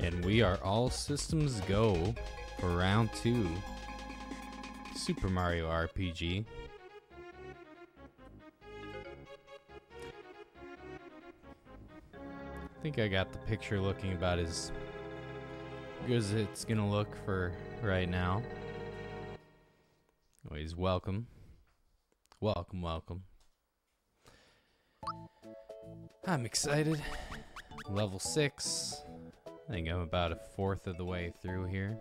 And we are all systems go for round two. Super Mario RPG. I think I got the picture looking about as good as it's gonna look for right now. Anyways, welcome. Welcome, welcome. I'm excited. Level 6. I think I'm about a fourth of the way through here.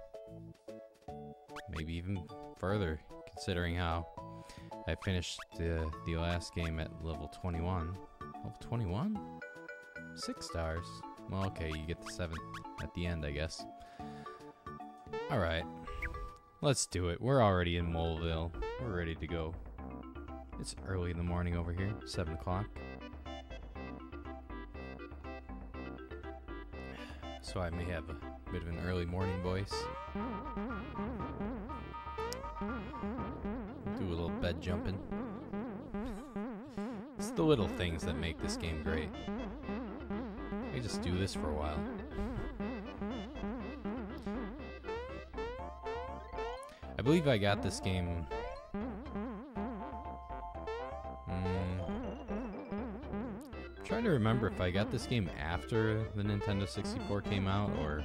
Maybe even further, considering how I finished the, the last game at level 21. Level 21? Six stars. Well, okay, you get the seventh at the end, I guess. Alright. Let's do it. We're already in Moleville. We're ready to go. It's early in the morning over here, 7 o'clock. So I may have a bit of an early morning voice. Do a little bed jumping. It's the little things that make this game great. We just do this for a while. I believe I got this game. Trying to remember if I got this game after the Nintendo 64 came out or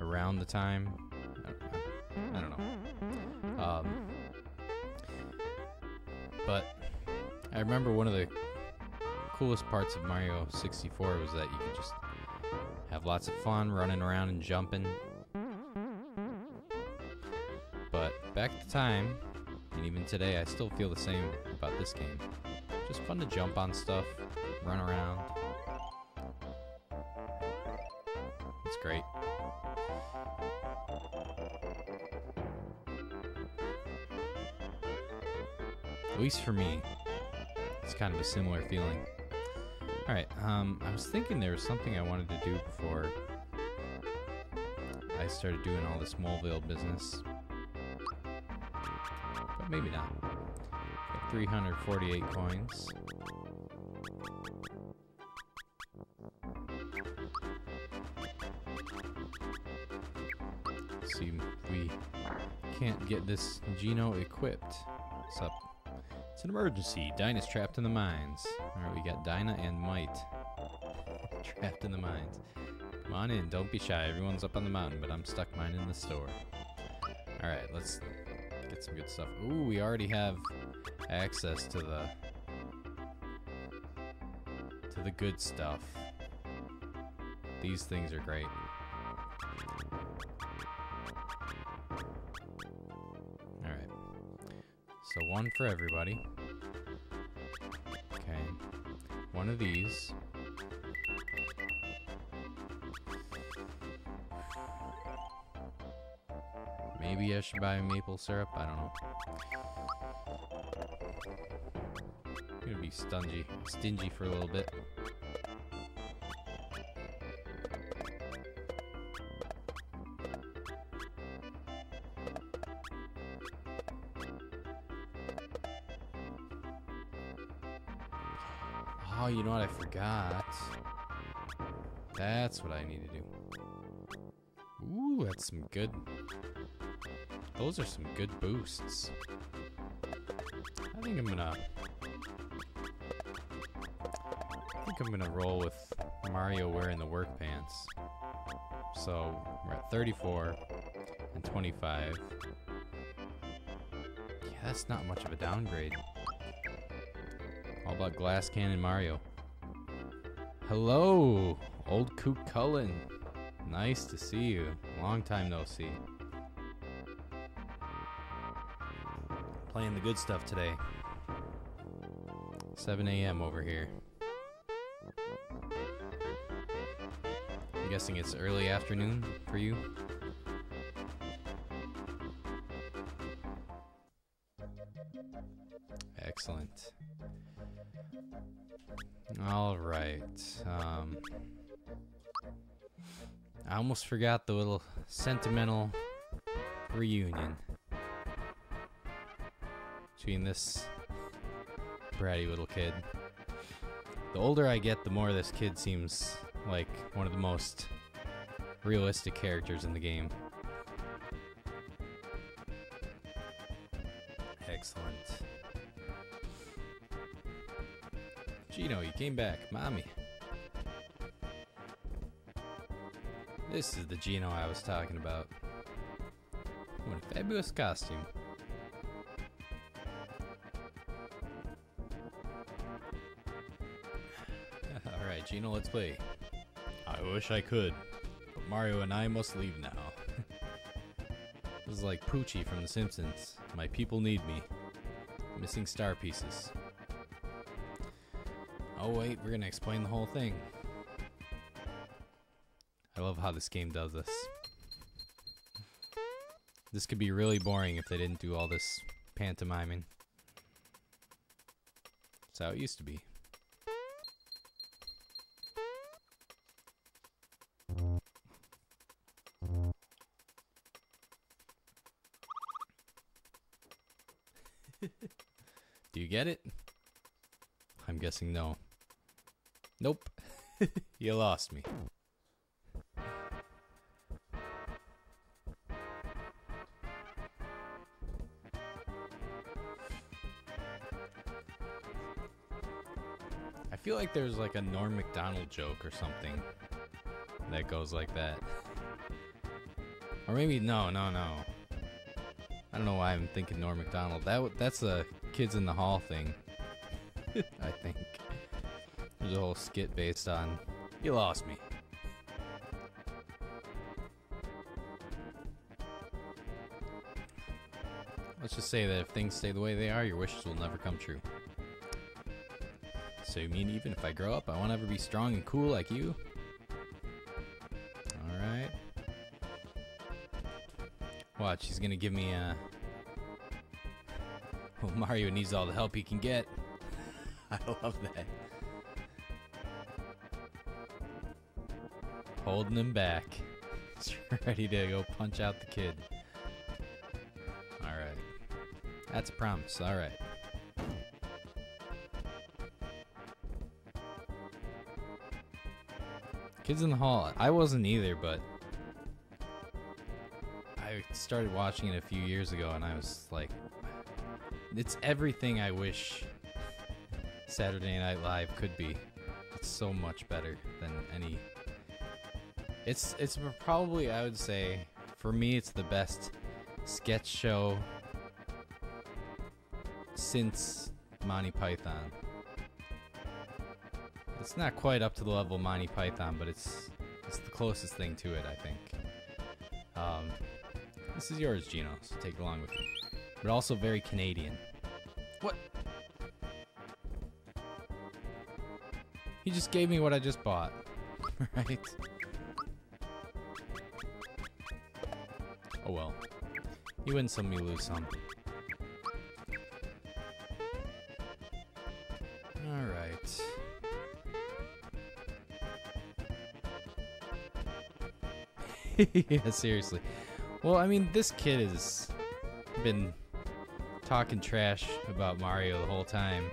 around the time. I don't know. Um, but I remember one of the coolest parts of Mario 64 was that you could just have lots of fun running around and jumping. But back at the time, and even today, I still feel the same about this game. Just fun to jump on stuff, run around. It's great. At least for me, it's kind of a similar feeling. Alright, um, I was thinking there was something I wanted to do before I started doing all this Moleville business. But maybe not. Got 348 coins. see we can't get this Geno equipped. What's up? It's an emergency. Dyna's trapped in the mines. Alright, we got Dyna and Mite. trapped in the mines. Come on in, don't be shy. Everyone's up on the mountain, but I'm stuck mining in the store. Alright, let's get some good stuff. Ooh, we already have access to the to the good stuff. These things are great. Alright. So one for everybody. Okay. One of these. Maybe I should buy maple syrup. I don't know. Gonna be stingy, stingy for a little bit. Oh, you know what I forgot? That's what I need to do. Ooh, that's some good. Those are some good boosts. I think I'm gonna. I'm gonna roll with Mario wearing the work pants. So we're at 34 and 25. Yeah, that's not much of a downgrade. All about Glass Cannon Mario. Hello, old Coop Cullen. Nice to see you. Long time no see. Playing the good stuff today. 7 a.m. over here. Guessing it's early afternoon for you. Excellent. All right. Um, I almost forgot the little sentimental reunion between this bratty little kid. The older I get, the more this kid seems like one of the most realistic characters in the game. Excellent. Geno, you came back. Mommy. This is the Geno I was talking about. What a fabulous costume. Alright, Geno, let's play. I wish I could, but Mario and I must leave now. this is like Poochie from The Simpsons. My people need me. Missing star pieces. Oh wait, we're gonna explain the whole thing. I love how this game does this. This could be really boring if they didn't do all this pantomiming. That's how it used to be. Guessing no. Nope. you lost me. I feel like there's like a Norm Macdonald joke or something that goes like that. Or maybe no, no, no. I don't know why I'm thinking Norm Macdonald. That that's a Kids in the Hall thing. I think there's a whole skit based on. You lost me. Let's just say that if things stay the way they are, your wishes will never come true. So you mean even if I grow up, I won't ever be strong and cool like you? Alright. Watch, he's gonna give me a... Well, Mario needs all the help he can get. I love that. Holding him back. He's ready to go punch out the kid. Alright. That's a promise. Alright. Kids in the Hall. I wasn't either, but I started watching it a few years ago and I was like, it's everything I wish Saturday Night Live could be. It's so much better than any. It's it's probably I would say for me it's the best sketch show since Monty Python. It's not quite up to the level Monty Python, but it's it's the closest thing to it, I think. Um, this is yours, Geno. So take it along with you. But also very Canadian. What? He just gave me what I just bought, right? Oh well. You win some, you lose some. Alright. yeah, seriously. Well, I mean, this kid has been talking trash about Mario the whole time.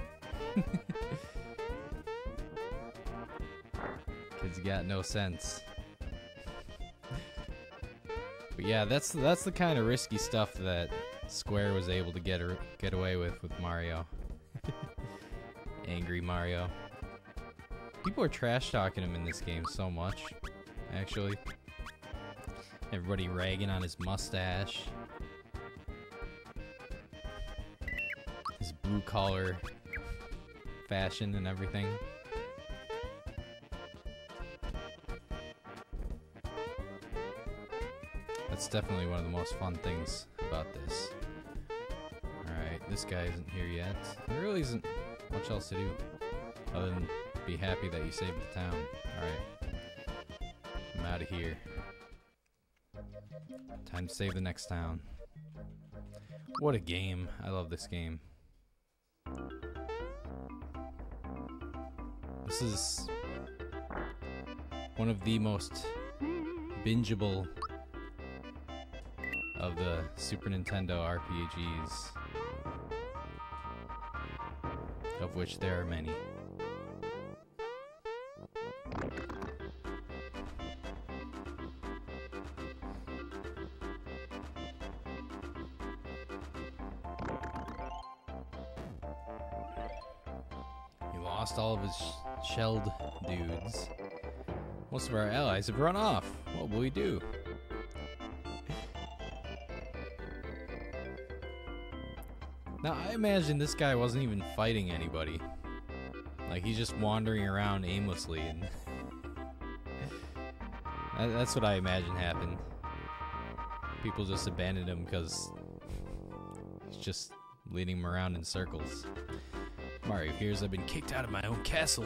got no sense. But yeah, that's that's the kind of risky stuff that Square was able to get get away with with Mario. Angry Mario. People are trash talking him in this game so much, actually. Everybody ragging on his mustache. His blue collar fashion and everything. That's definitely one of the most fun things about this. Alright, this guy isn't here yet. There really isn't much else to do other than be happy that you saved the town. Alright. I'm out of here. Time to save the next town. What a game. I love this game. This is one of the most bingeable of the Super Nintendo RPGs, of which there are many. He lost all of his shelled dudes. Most of our allies have run off. What will we do? Imagine this guy wasn't even fighting anybody. Like, he's just wandering around aimlessly, and that's what I imagine happened. People just abandoned him because he's just leading him around in circles. Mario hears I've been kicked out of my own castle.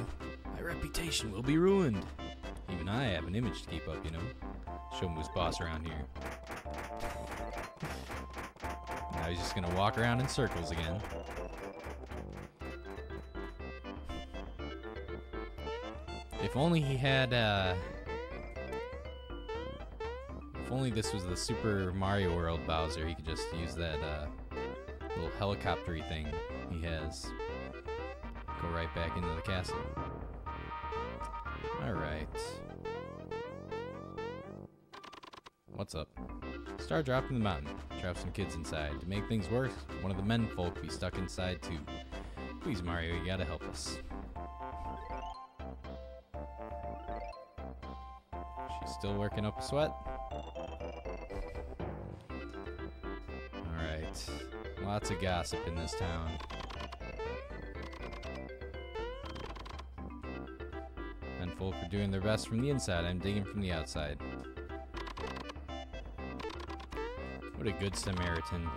My reputation will be ruined. Even I have an image to keep up, you know. Show him who's boss around here. He's just gonna walk around in circles again. If only he had, uh... If only this was the Super Mario World Bowser, he could just use that, uh, little helicoptery thing he has. Go right back into the castle. Alright. What's up? Star dropped in the mountain. Trap some kids inside. To make things worse, one of the men folk be stuck inside too. Please, Mario, you gotta help us. She's still working up a sweat. Alright. Lots of gossip in this town. Men folk are doing their best from the inside. I'm digging from the outside. A good Samaritan.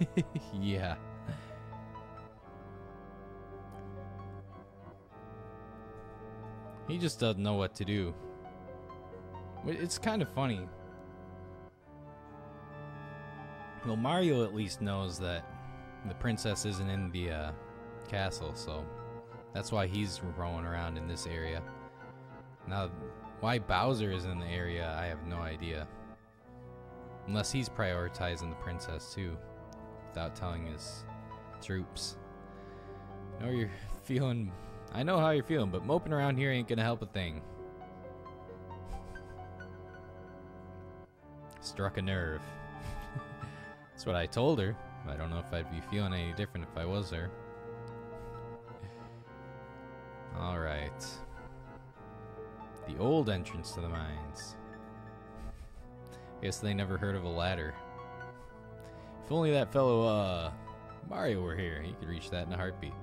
yeah. He just doesn't know what to do. It's kind of funny. Well, Mario at least knows that the princess isn't in the uh, castle, so that's why he's roaming around in this area. Now, why Bowser is in the area, I have no idea. Unless he's prioritizing the princess too, without telling his troops. I know you're feeling. I know how you're feeling, but moping around here ain't gonna help a thing. Struck a nerve. That's what I told her. I don't know if I'd be feeling any different if I was there. Old entrance to the mines. Guess they never heard of a ladder. If only that fellow, uh, Mario were here, he could reach that in a heartbeat.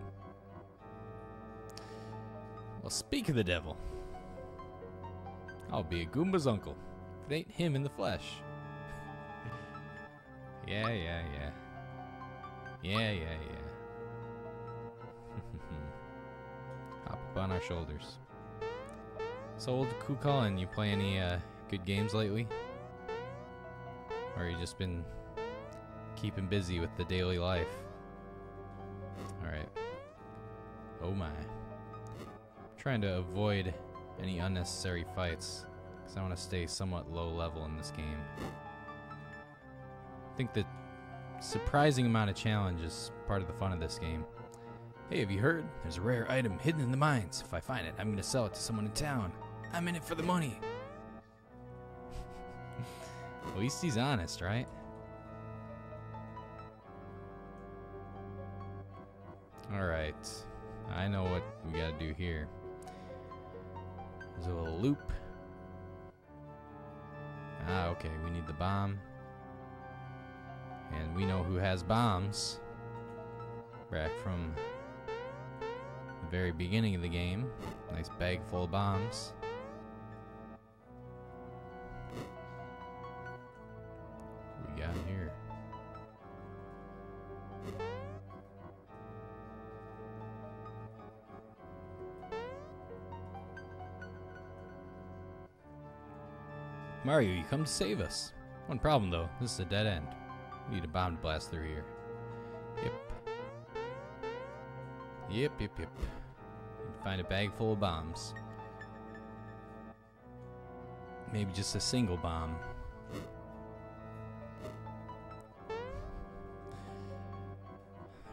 Well, speak of the devil. I'll be a Goomba's uncle. It ain't him in the flesh. yeah, yeah, yeah. Yeah, yeah, yeah. Hop up on our shoulders. So, old Kukulin, you play any uh, good games lately? Or you just been keeping busy with the daily life? Alright. Oh my. Trying to avoid any unnecessary fights, because I want to stay somewhat low level in this game. I think the surprising amount of challenge is part of the fun of this game. Hey, have you heard? There's a rare item hidden in the mines. If I find it, I'm going to sell it to someone in town. I'm in it for the money. At least he's honest, right? Alright. I know what we gotta do here. There's a little loop. Ah, okay, we need the bomb. And we know who has bombs. Back from the very beginning of the game. Nice bag full of bombs. Mario, you come to save us. One problem though, this is a dead end. We need a bomb to blast through here. Yep. Yep, yep, yep. Find a bag full of bombs. Maybe just a single bomb.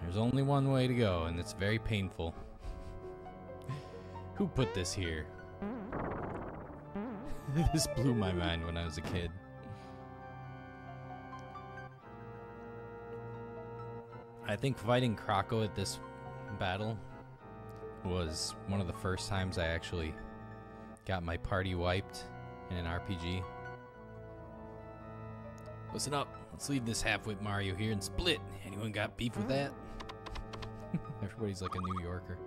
There's only one way to go, and it's very painful. Who put this here? this blew my mind when I was a kid. I think fighting Croco at this battle was one of the first times I actually got my party wiped in an RPG. Listen up, let's leave this halfwit Mario here and split. Anyone got beef with that? Everybody's like a New Yorker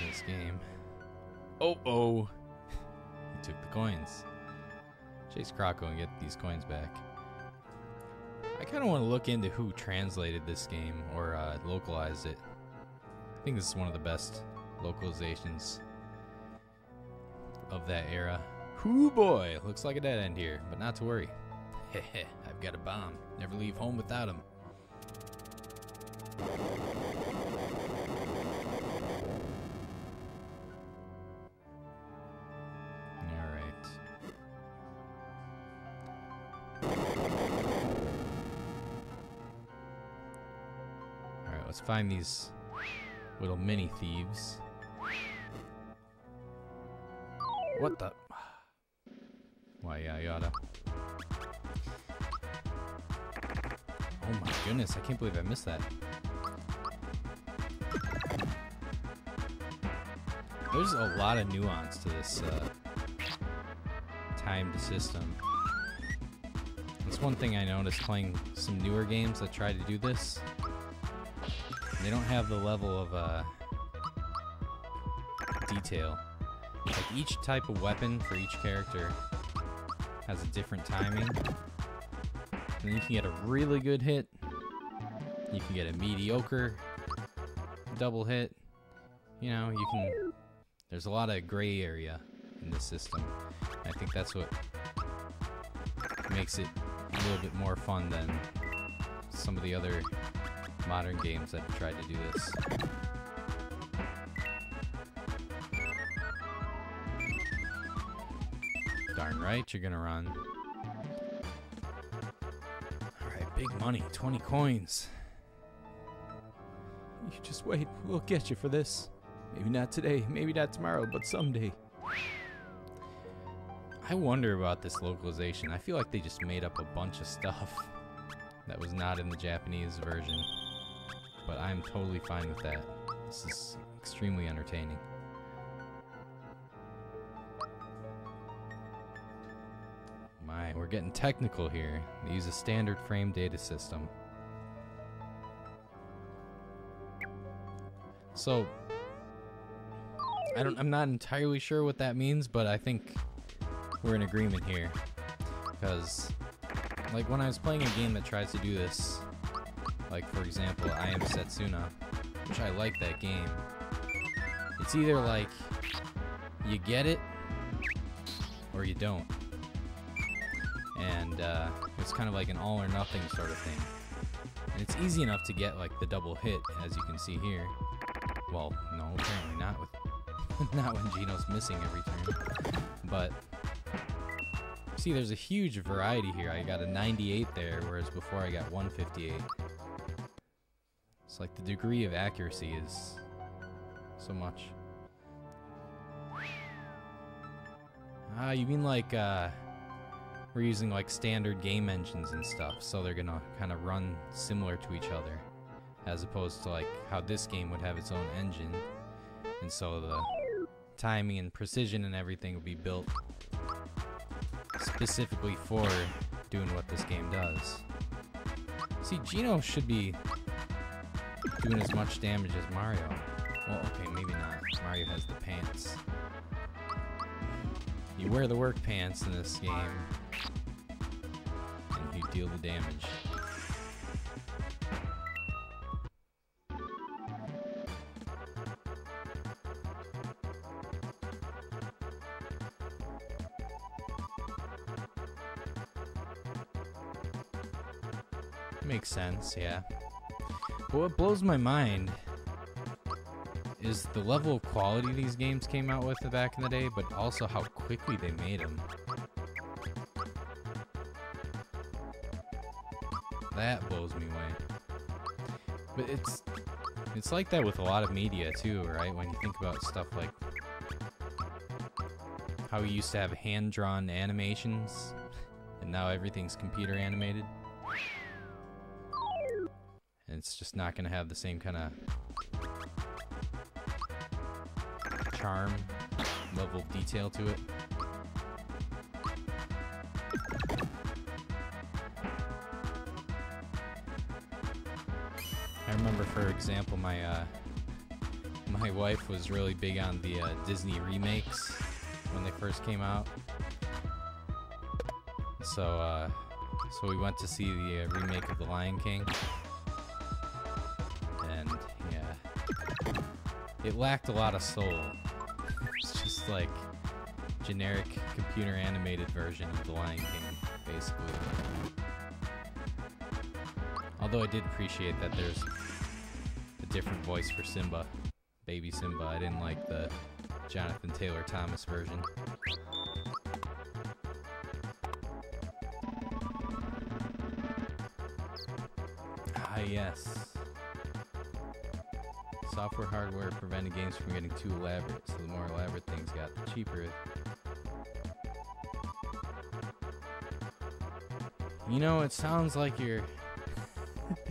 in this game. Oh, oh he took the coins. Chase Croco and get these coins back. I kind of want to look into who translated this game or uh, localized it. I think this is one of the best localizations of that era. Hoo boy, looks like a dead end here, but not to worry. I've got a bomb. Never leave home without him. Find these little mini thieves. What the? Why, yeah, yada. Oh my goodness, I can't believe I missed that. There's a lot of nuance to this uh, timed system. That's one thing I noticed playing some newer games that try to do this. They don't have the level of uh, detail. Like each type of weapon for each character has a different timing. And you can get a really good hit. You can get a mediocre double hit. You know, you can... There's a lot of gray area in this system. I think that's what makes it a little bit more fun than some of the other modern games that have tried to do this. Darn right, you're gonna run. Alright, big money, 20 coins. You just wait, we'll get you for this. Maybe not today, maybe not tomorrow, but someday. I wonder about this localization. I feel like they just made up a bunch of stuff that was not in the Japanese version but I'm totally fine with that. This is extremely entertaining. My, we're getting technical here. They use a standard frame data system. So, I don't, I'm not entirely sure what that means, but I think we're in agreement here. Because, like, when I was playing a game that tries to do this, like, for example, I Am Setsuna, which I like that game. It's either like you get it or you don't. And uh, it's kind of like an all or nothing sort of thing. And it's easy enough to get like the double hit, as you can see here. Well, no, apparently not with not when Geno's missing every turn. But see, there's a huge variety here. I got a 98 there, whereas before I got 158 like the degree of accuracy is so much. Ah, you mean like uh, we're using like standard game engines and stuff, so they're gonna kind of run similar to each other, as opposed to like how this game would have its own engine, and so the timing and precision and everything would be built specifically for doing what this game does. See, Geno should be doing as much damage as Mario. Well, okay, maybe not. Mario has the pants. You wear the work pants in this game, and you deal the damage. Makes sense, yeah. But what blows my mind is the level of quality these games came out with back in the day, but also how quickly they made them. That blows me away. But it's it's like that with a lot of media too, right? When you think about stuff like how we used to have hand-drawn animations and now everything's computer animated. Just not going to have the same kind of charm level of detail to it. I remember, for example, my uh, my wife was really big on the uh, Disney remakes when they first came out. So, uh, so we went to see the uh, remake of The Lion King, it lacked a lot of soul. It's just like generic computer animated version of The Lion King, basically. Although I did appreciate that there's a different voice for Simba, baby Simba. I didn't like the Jonathan Taylor Thomas version. Ah, yes. Software hardware prevented games from getting too elaborate, so the more elaborate things got, the cheaper. You know, it sounds like you're.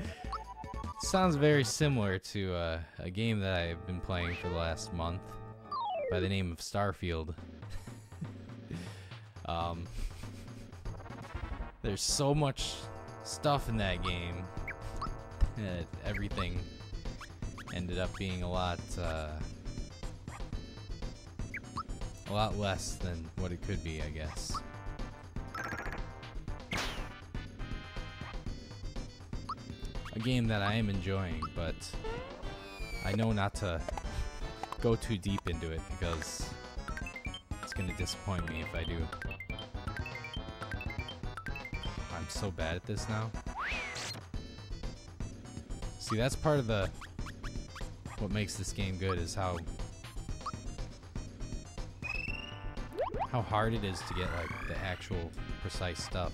sounds very similar to uh, a game that I've been playing for the last month by the name of Starfield. um, there's so much stuff in that game that everything ended up being a lot uh, a lot less than what it could be, I guess. A game that I am enjoying, but I know not to go too deep into it because it's gonna disappoint me if I do. I'm so bad at this now. See, that's part of the what makes this game good is how how hard it is to get like the actual precise stuff.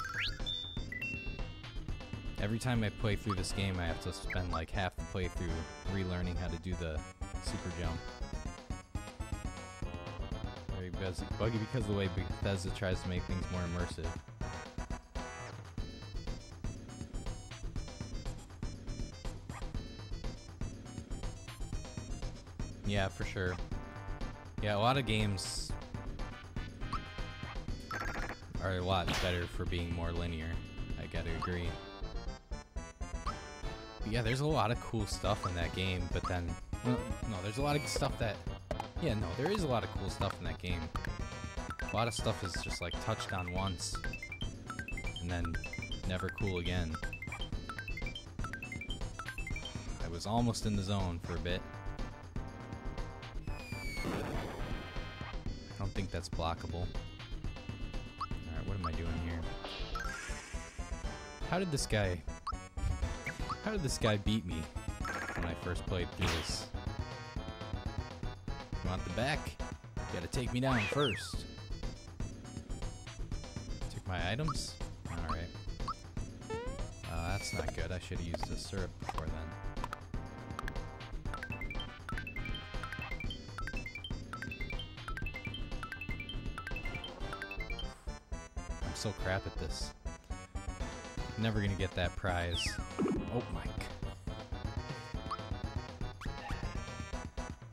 Every time I play through this game, I have to spend like half the playthrough relearning how to do the super jump. Very buggy, because of the way Bethesda tries to make things more immersive. Yeah, for sure. Yeah, a lot of games are a lot better for being more linear. I gotta agree. But yeah, there's a lot of cool stuff in that game, but then, well, no, there's a lot of stuff that, yeah, no, there is a lot of cool stuff in that game. A lot of stuff is just like touched on once, and then never cool again. I was almost in the zone for a bit. That's blockable. Alright, what am I doing here? How did this guy... How did this guy beat me when I first played through this? Want the back? You gotta take me down first. Took my items? Alright. Uh, that's not good. I should have used the syrup crap at this. Never gonna get that prize. Oh my.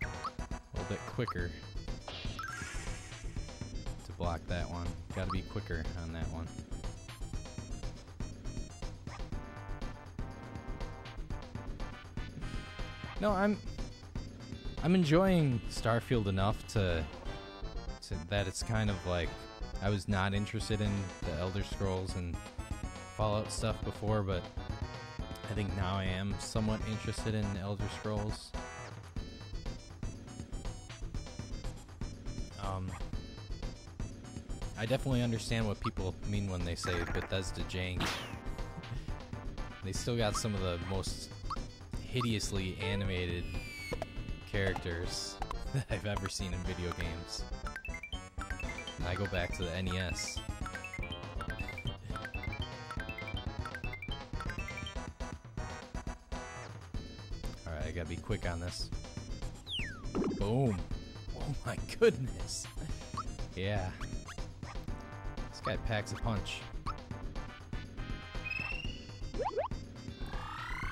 A little bit quicker to block that one. Gotta be quicker on that one. No, I'm I'm enjoying Starfield enough to, to that it's kind of like I was not interested in the Elder Scrolls and Fallout stuff before, but I think now I am somewhat interested in Elder Scrolls. Um, I definitely understand what people mean when they say Bethesda jank. they still got some of the most hideously animated characters that I've ever seen in video games. I go back to the NES. Alright, I gotta be quick on this. Boom. Oh my goodness. yeah. This guy packs a punch.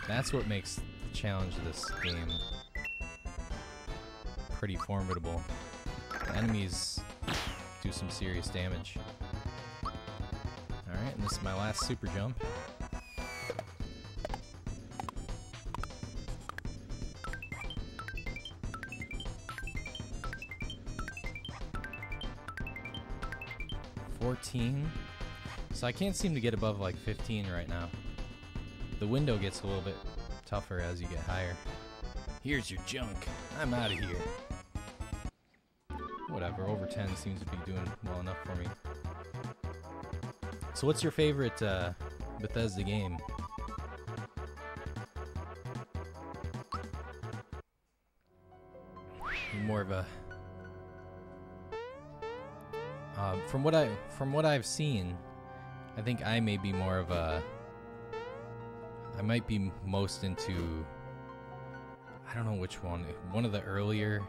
That's what makes the challenge of this game pretty formidable. The enemies do some serious damage. Alright, and this is my last super jump. Fourteen. So I can't seem to get above like 15 right now. The window gets a little bit tougher as you get higher. Here's your junk. I'm out of here. Over 10 seems to be doing well enough for me. So what's your favorite uh, Bethesda game? More of a um, from what I from what I've seen, I think I may be more of a. I might be most into. I don't know which one. One of the earlier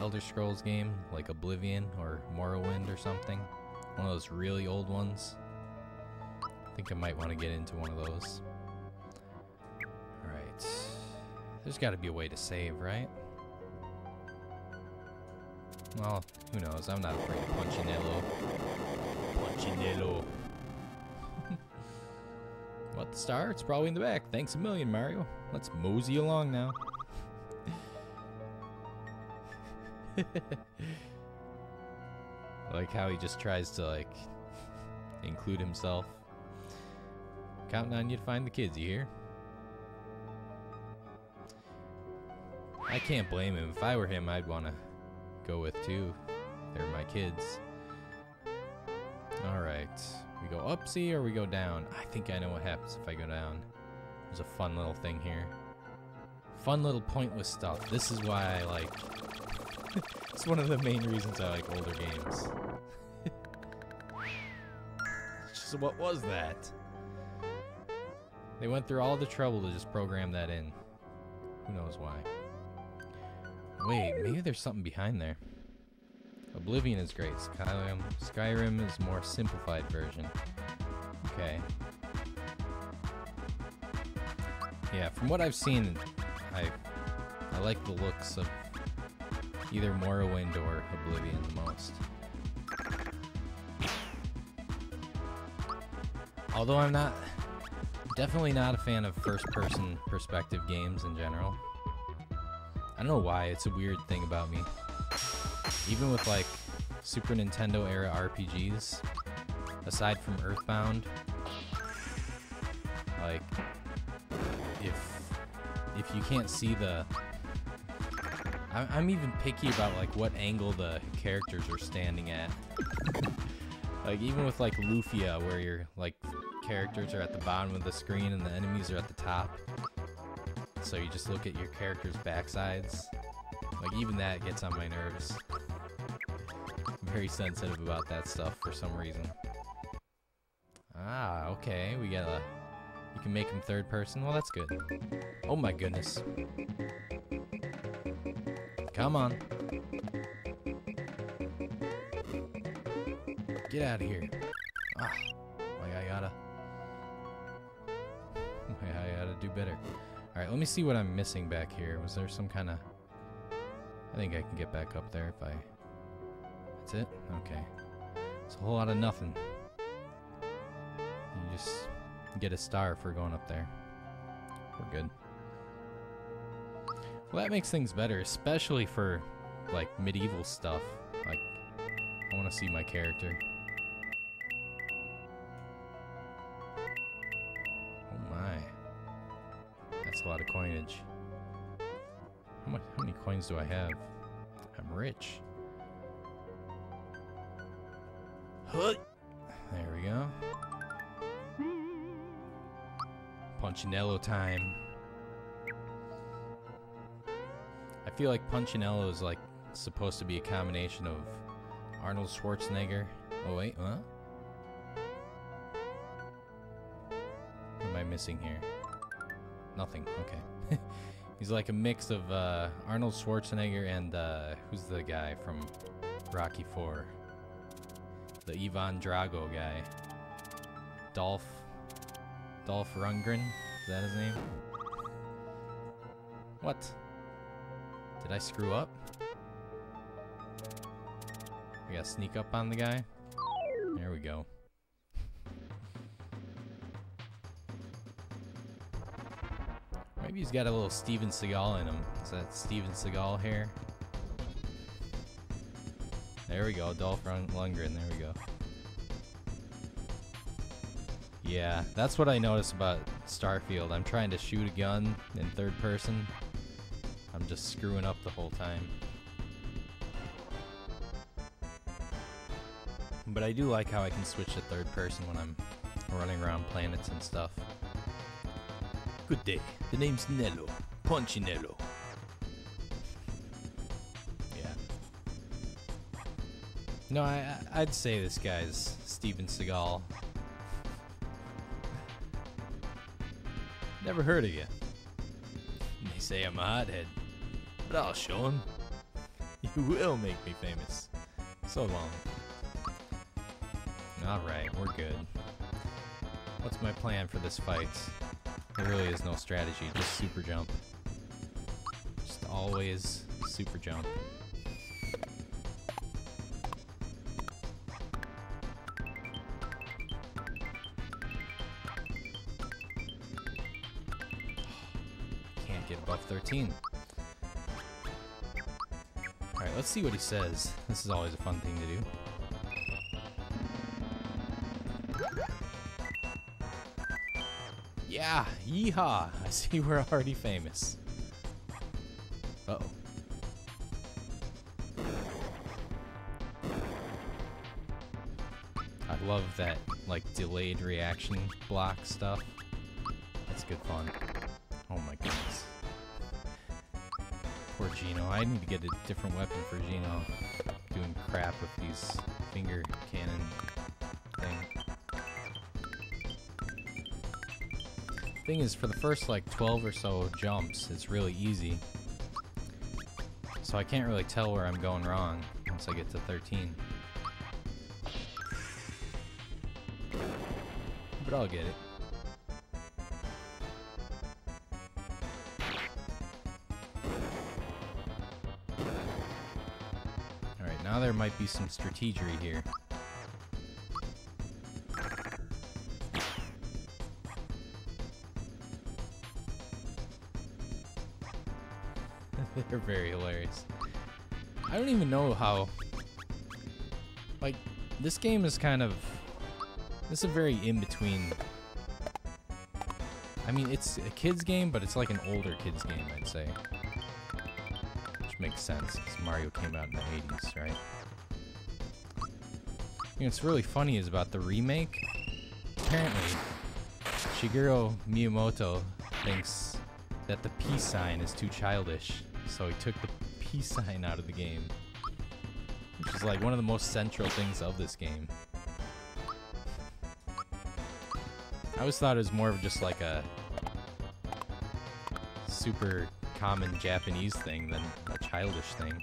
Elder Scrolls game, like Oblivion or Morrowind or something. One of those really old ones. I think I might want to get into one of those. Alright. There's got to be a way to save, right? Well, who knows? I'm not afraid of Punchinello. Punchinello. what, the star? It's probably in the back. Thanks a million, Mario. Let's mosey along now. like how he just tries to, like, include himself. Counting on you to find the kids, you hear? I can't blame him. If I were him, I'd want to go with too. They're my kids. Alright. We go up, see, or we go down? I think I know what happens if I go down. There's a fun little thing here. Fun little pointless stuff. This is why I like... it's one of the main reasons I like older games. Just what was that? They went through all the trouble to just program that in. Who knows why. Wait, maybe there's something behind there. Oblivion is great. Skyrim, Skyrim is more simplified version. Okay. Yeah, from what I've seen, I I like the looks of either Morrowind or Oblivion the most. Although I'm not definitely not a fan of first-person perspective games in general. I don't know why, it's a weird thing about me. Even with like Super Nintendo era RPGs, aside from Earthbound, like if if you can't see the I'm even picky about like what angle the characters are standing at. like even with like Lufia, where your like characters are at the bottom of the screen and the enemies are at the top so you just look at your character's backsides. Like, even that gets on my nerves. I'm very sensitive about that stuff for some reason. Ah, okay, we got a... You can make him third person? Well, that's good. Oh my goodness. Come on. Get out of here. Ah, I gotta... I gotta do better. Alright, let me see what I'm missing back here. Was there some kind of... I think I can get back up there if I... That's it? Okay. It's a whole lot of nothing. You just get a star for going up there. We're good. Well, that makes things better, especially for, like, medieval stuff. Like, I want to see my character. Oh my. That's a lot of coinage. How, much, how many coins do I have? I'm rich. There we go. Punchinello time. Feel like Punchinello is like supposed to be a combination of Arnold Schwarzenegger. Oh wait, what? What am I missing here? Nothing. Okay. He's like a mix of uh, Arnold Schwarzenegger and uh, who's the guy from Rocky Four? The Ivan Drago guy. Dolph. Dolph Lundgren. Is that his name? What? Did I screw up? I gotta sneak up on the guy. There we go. Maybe he's got a little Steven Seagal in him. Is that Steven Seagal hair? There we go, Dolph Lundgren. There we go. Yeah, that's what I notice about Starfield. I'm trying to shoot a gun in third person. I'm just screwing up the whole time. But I do like how I can switch to third person when I'm running around planets and stuff. Good day. The name's Nello. Punchinello. Yeah. No, I, I'd say this guy's Steven Seagal. Never heard of you. They say I'm a hothead, I'll show 'em. You will make me famous. So long. Alright, we're good. What's my plan for this fight? There really is no strategy, just super jump. Just always super jump. Can't get above 13. Let's see what he says. This is always a fun thing to do. Yeah, yeehaw! I see we're already famous. Uh oh. I love that, like, delayed reaction block stuff. That's good fun. Geno. I need to get a different weapon for Geno. Doing crap with these finger cannon thing. Thing is, for the first like 12 or so jumps, it's really easy. So I can't really tell where I'm going wrong once I get to 13. But I'll get it. Might be some strategery here. They're very hilarious. I don't even know how. Like, this game is kind of. This is a very in between. I mean, it's a kid's game, but it's like an older kid's game, I'd say. Which makes sense, because Mario came out in the 80s, right? Know, what's really funny is about the remake. Apparently, Shigeru Miyamoto thinks that the peace sign is too childish so he took the peace sign out of the game. Which is like one of the most central things of this game. I always thought it was more of just like a super common Japanese thing than a childish thing.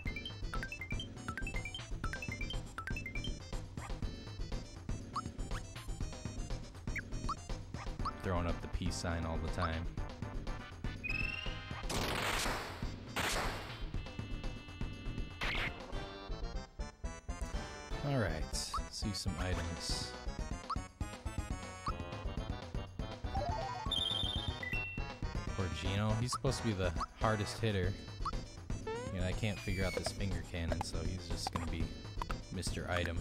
Sign all the time. Alright, see some items. Poor Geno, he's supposed to be the hardest hitter. And I can't figure out this finger cannon, so he's just gonna be Mr. Item.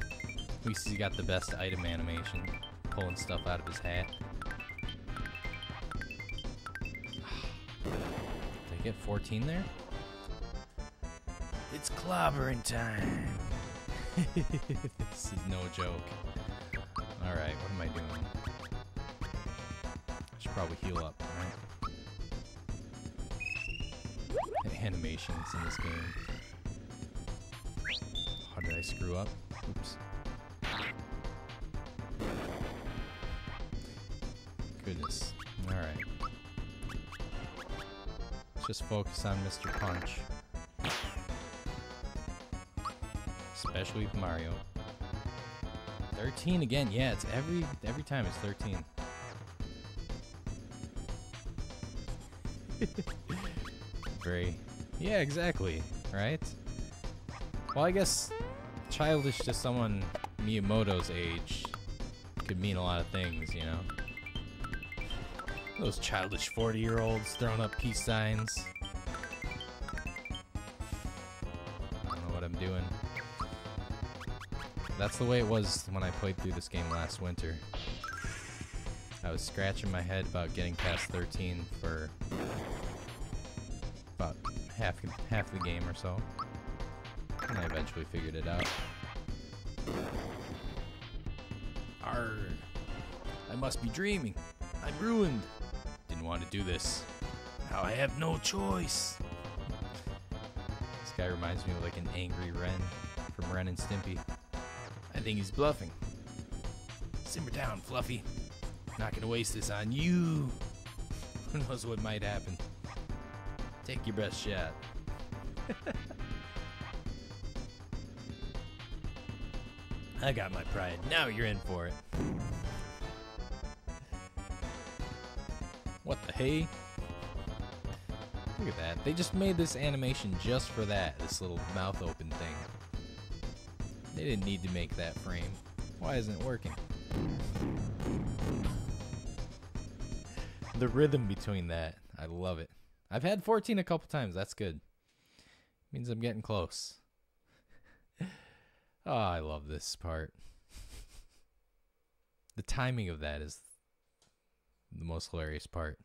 At least he's got the best item animation, pulling stuff out of his hat. Get 14 there? It's clobbering time! this is no joke. Alright, what am I doing? I should probably heal up, right? The animations in this game. How did I screw up? Oops. Just focus on Mr. Punch. especially with Mario. 13 again. Yeah, it's every every time it's 13. very. Yeah, exactly. Right? Well, I guess childish to someone Miyamoto's age could mean a lot of things, you know? Those childish 40 year olds throwing up peace signs. I don't know what I'm doing. That's the way it was when I played through this game last winter. I was scratching my head about getting past 13 for about half half the game or so. And I eventually figured it out. Arr. I must be dreaming. I'm ruined. Want to do this. Now I have no choice. This guy reminds me of like an angry Ren from Ren and Stimpy. I think he's bluffing. Simmer down, Fluffy. Not gonna waste this on you. Who knows what might happen? Take your best shot. I got my pride. Now you're in for it. What the hey? Look at that. They just made this animation just for that, this little mouth open thing. They didn't need to make that frame. Why isn't it working? The rhythm between that, I love it. I've had 14 a couple times. That's good. Means I'm getting close. oh, I love this part. the timing of that is the most hilarious part.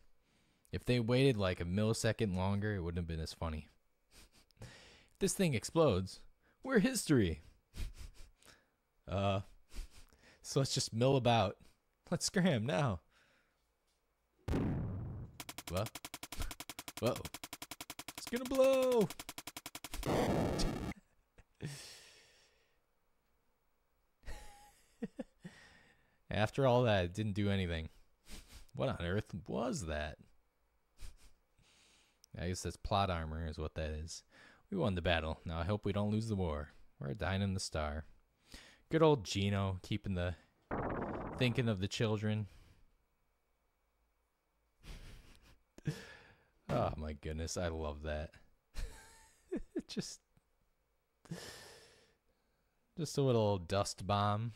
If they waited like a millisecond longer, it wouldn't have been as funny. if this thing explodes, we're history. uh, so let's just mill about. Let's scram now. What? Whoa. It's gonna blow! After all that, it didn't do anything. What on earth was that? I guess that's plot armor, is what that is. We won the battle. Now I hope we don't lose the war. We're dying in the star. Good old Geno, keeping the. thinking of the children. oh my goodness, I love that. just. Just a little dust bomb.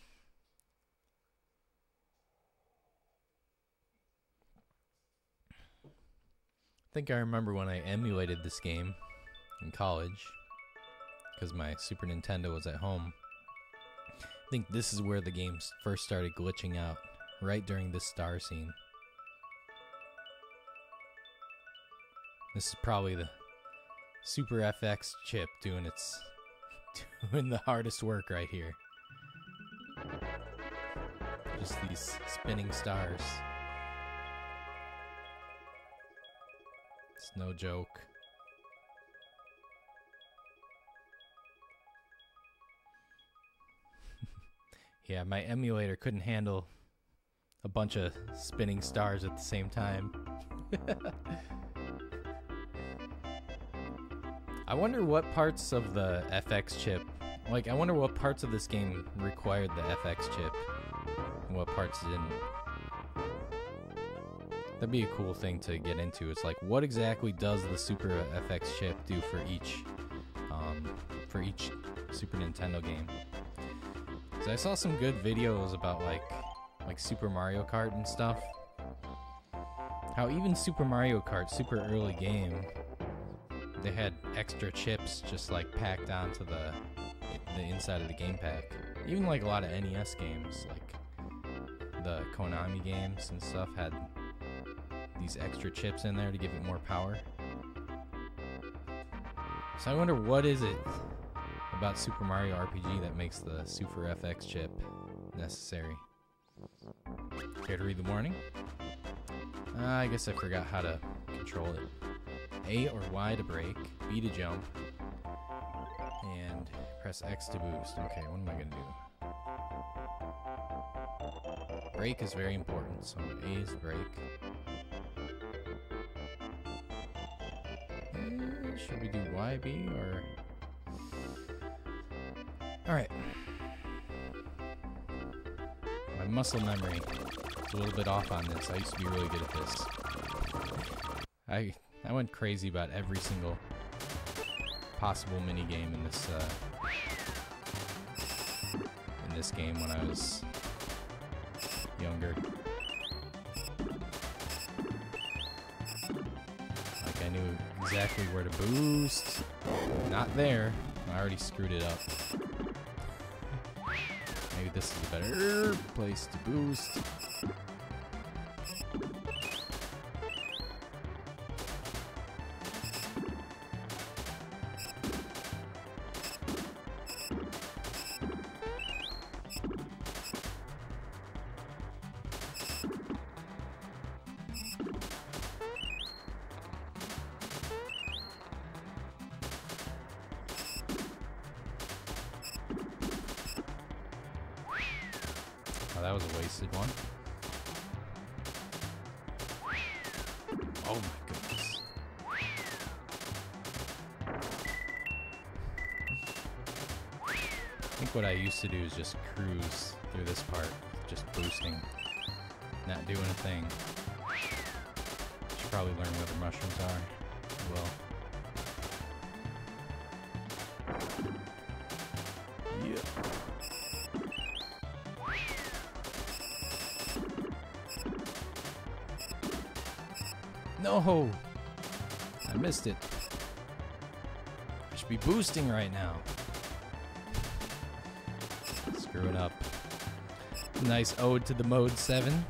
I think I remember when I emulated this game in college because my Super Nintendo was at home. I think this is where the game first started glitching out, right during this star scene. This is probably the Super FX chip doing its doing the hardest work right here. Just these spinning stars. It's no joke. yeah, my emulator couldn't handle a bunch of spinning stars at the same time. I wonder what parts of the FX chip, like, I wonder what parts of this game required the FX chip and what parts didn't. That'd be a cool thing to get into. It's like, what exactly does the Super FX chip do for each, um, for each Super Nintendo game? So I saw some good videos about like, like Super Mario Kart and stuff. How even Super Mario Kart, super early game, they had extra chips just like packed onto the the inside of the game pack. Even like a lot of NES games, like the Konami games and stuff, had these extra chips in there to give it more power. So I wonder what is it about Super Mario RPG that makes the Super FX chip necessary. Care to read the warning? Uh, I guess I forgot how to control it. A or Y to break, B to jump, and press X to boost. Okay, what am I gonna do? Break is very important, so A is brake. Should we do YB or? Alright. My muscle memory is a little bit off on this. I used to be really good at this. I I went crazy about every single possible mini game in this uh, in this game when I was younger. Exactly where to boost. Not there. I already screwed it up. Maybe this is a better place to boost. That was a wasted one. Oh my goodness. I think what I used to do is just cruise through this part, just boosting, not doing a thing. Should probably learn where the mushrooms are. Well. No! I missed it. I should be boosting right now. Screwing up. Nice ode to the Mode 7.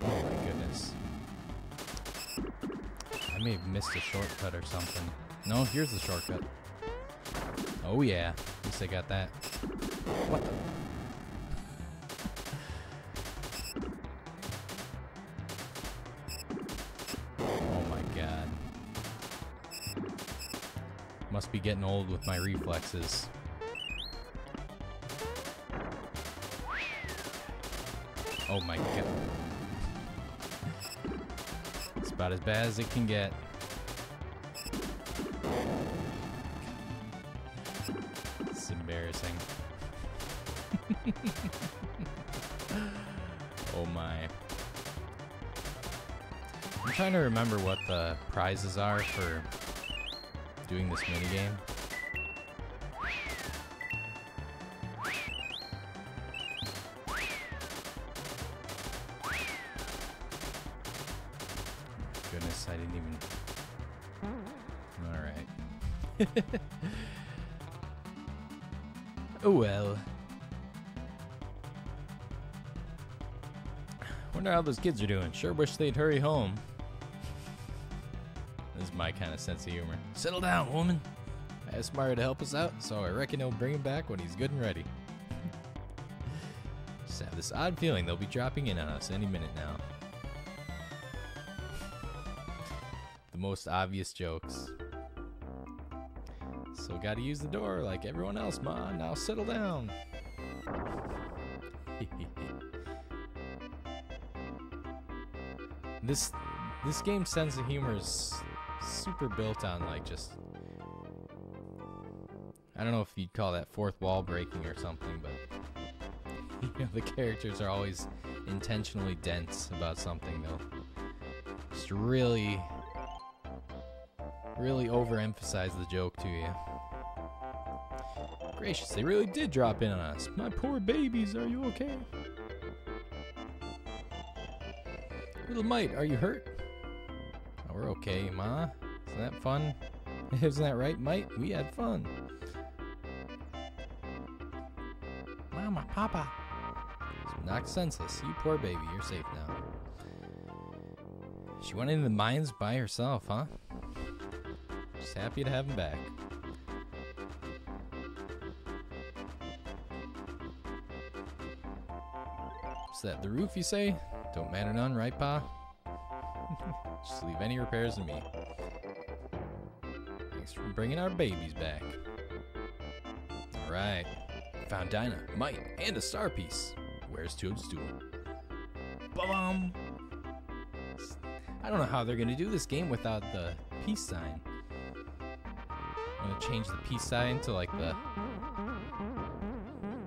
Oh my goodness. I may have missed a shortcut or something. No, here's the shortcut. Oh yeah. At least I got that. What the? Getting old with my reflexes. Oh my god. It's about as bad as it can get. It's embarrassing. oh my. I'm trying to remember what the prizes are for doing this minigame. Goodness, I didn't even. Alright. oh well. Wonder how those kids are doing. Sure wish they'd hurry home. Sense of humor. Settle down, woman. I asked Mario to help us out, so I reckon he'll bring him back when he's good and ready. Just have this odd feeling they'll be dropping in on us any minute now. the most obvious jokes. So gotta use the door like everyone else, Ma. Now settle down. this this game's sense of humor is super built on like just I don't know if you'd call that fourth wall breaking or something, but you know, the characters are always intentionally dense about something. They'll just really, really overemphasize the joke to you. Gracious, they really did drop in on us. My poor babies, are you okay? Little mite, are you hurt? Okay, Ma. Isn't that fun? Isn't that right, mite? We had fun. Mama, Papa. Knocked senseless. You poor baby, you're safe now. She went into the mines by herself, huh? Just happy to have him back. Is that the roof, you say? Don't matter none, right, Pa? Any repairs to me. Thanks for bringing our babies back. Alright. Found Dinah, Mite, and a star piece. Where's Toadstool? Bum! I don't know how they're gonna do this game without the peace sign. I'm gonna change the peace sign to like the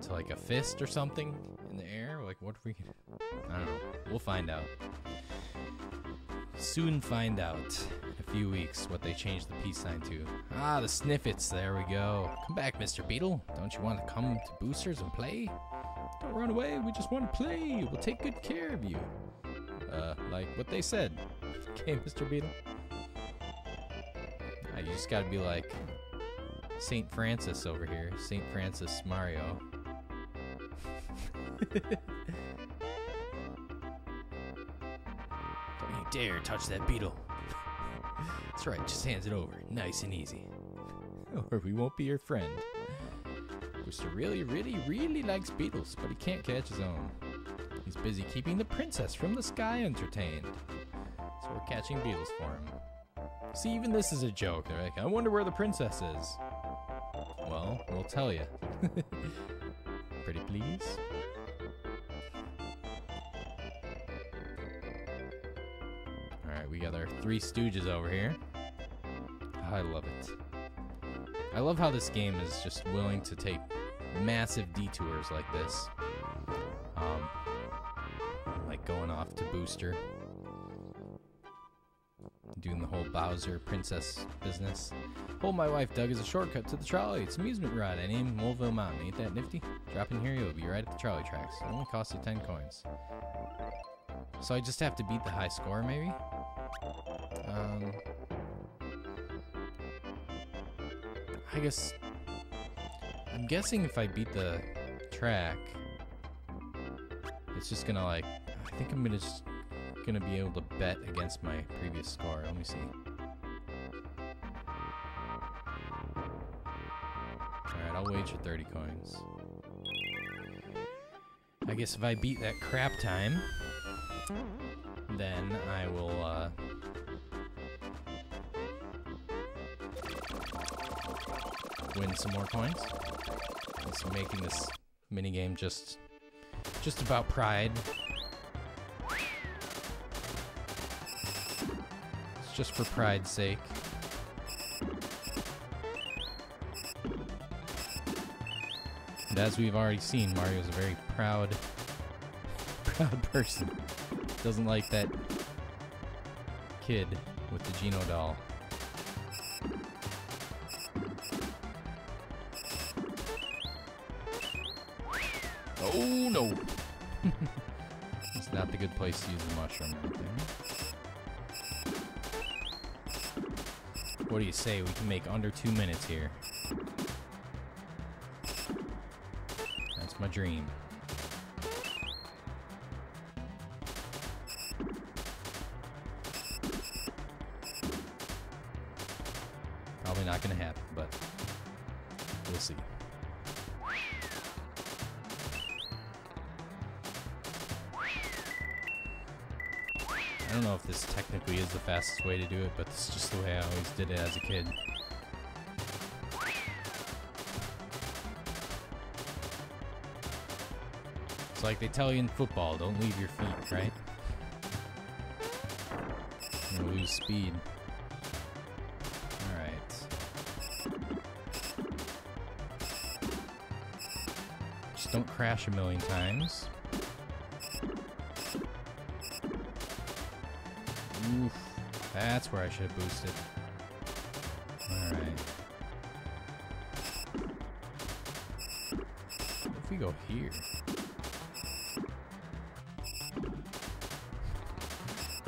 to like a fist or something in the air? Like, what are we gonna. I don't know. We'll find out. Soon find out in a few weeks what they changed the peace sign to. Ah, the Snifits. There we go. Come back, Mr. Beetle. Don't you want to come to Boosters and play? Don't run away. We just want to play. We'll take good care of you. Uh, like what they said. Okay, Mr. Beetle. Ah, you just gotta be like St. Francis over here. St. Francis Mario. Dare touch that beetle. That's right, just hands it over. Nice and easy. Or we won't be your friend. Booster really, really, really likes beetles, but he can't catch his own. He's busy keeping the princess from the sky entertained. So we're catching beetles for him. See, even this is a joke. They're like, I wonder where the princess is. Well, we'll tell you. Pretty please? Three stooges over here. I love it. I love how this game is just willing to take massive detours like this. Um, like going off to Booster. Doing the whole Bowser princess business. Hold my wife Doug is a shortcut to the trolley. It's amusement ride. I named Moleville Mountain. Ain't that nifty? Drop in here, you'll be right at the trolley tracks. It only costs you 10 coins. So I just have to beat the high score, maybe? Um, I guess. I'm guessing if I beat the track, it's just gonna like. I think I'm gonna just gonna be able to bet against my previous score. Let me see. Alright, I'll wager 30 coins. I guess if I beat that crap time, then I will, uh... Win some more coins. It's making this minigame just... Just about pride. It's just for pride's sake. And as we've already seen, Mario's a very proud, proud person. Doesn't like that kid with the Geno doll. Mushroom there. What do you say? We can make under two minutes here. That's my dream. But is just the way I always did it as a kid. It's like they tell you in football, don't leave your feet, right? You'll lose speed. Alright. Just don't crash a million times. That's where I should have boosted. Alright. If we go here.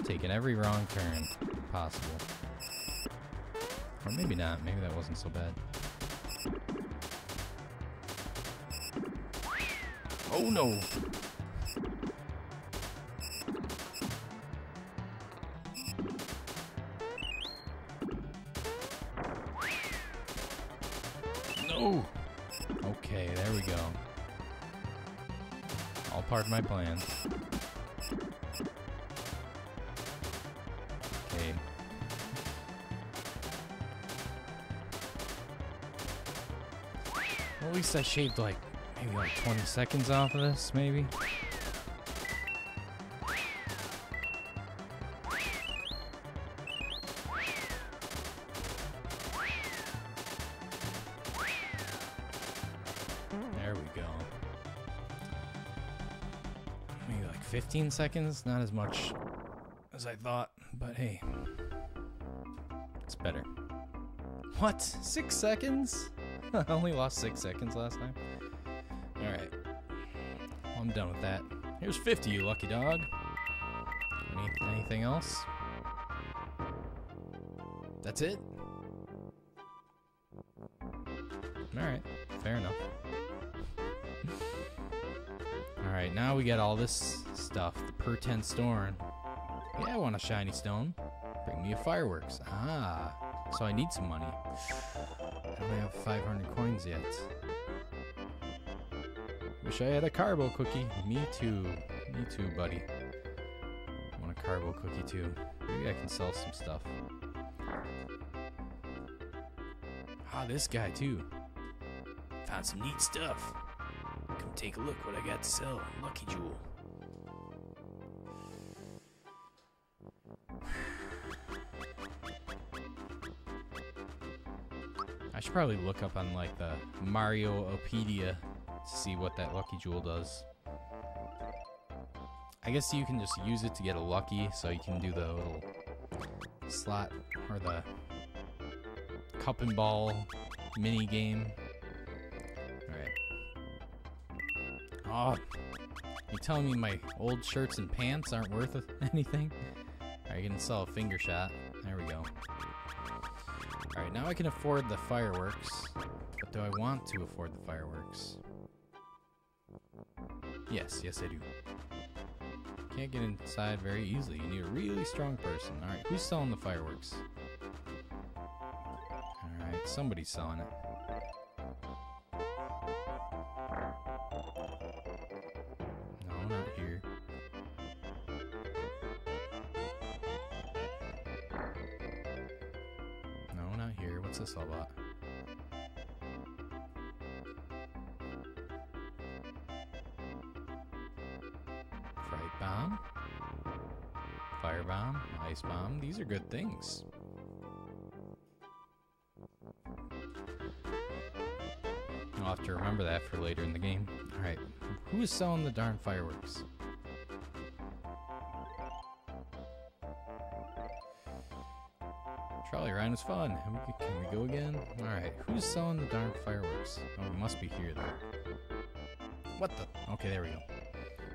Taking every wrong turn possible. Or maybe not. Maybe that wasn't so bad. Oh no! Least I shaved like maybe like 20 seconds off of this, maybe. There we go. maybe like 15 seconds. Not as much as I thought, but hey, it's better. What? Six seconds? I only lost six seconds last time. All right, well, I'm done with that. Here's 50, you lucky dog. Any, anything else? That's it? Alright, fair enough. Alright, now we get all this stuff. The per 10 storm. Yeah, I want a shiny stone. Bring me a fireworks. Ah, so I need some money. I only have 500 coins yet. Wish I had a carbo cookie. Me too. Me too, buddy. I want a carbo cookie too. Maybe I can sell some stuff. Ah, this guy too. Found some neat stuff. Come take a look what I got to sell. Lucky Jewel. Probably look up on like the Mariopedia to see what that Lucky Jewel does. I guess you can just use it to get a lucky, so you can do the little slot or the cup and ball mini game. Alright. Oh, you telling me my old shirts and pants aren't worth anything? Alright, you gonna sell a finger shot. There we go. Now I can afford the fireworks. But do I want to afford the fireworks? Yes, yes I do. Can't get inside very easily. You need a really strong person. Alright, who's selling the fireworks? Alright, somebody's selling it. Things. I'll have to remember that for later in the game. Alright, who is selling the darn fireworks? Trolley ride was fun. Can we, we go again? Alright, who's selling the darn fireworks? Oh, it must be here then. What the? Okay, there we go.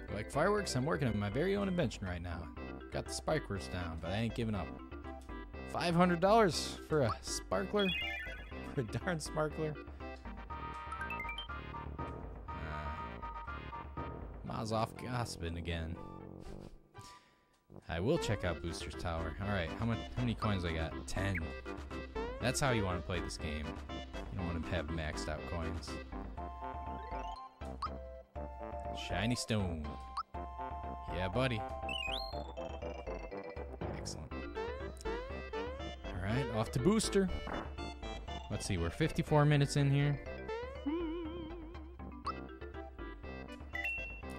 You like fireworks? I'm working on my very own invention right now. Got the sparklers down, but I ain't giving up. $500 for a sparkler? For a darn sparkler? Uh, Maz off gossiping again. I will check out Booster's Tower. Alright, how much how many coins I got? Ten. That's how you want to play this game. You don't want to have maxed out coins. Shiny stone. Yeah, buddy. Alright, off to Booster. Let's see, we're 54 minutes in here.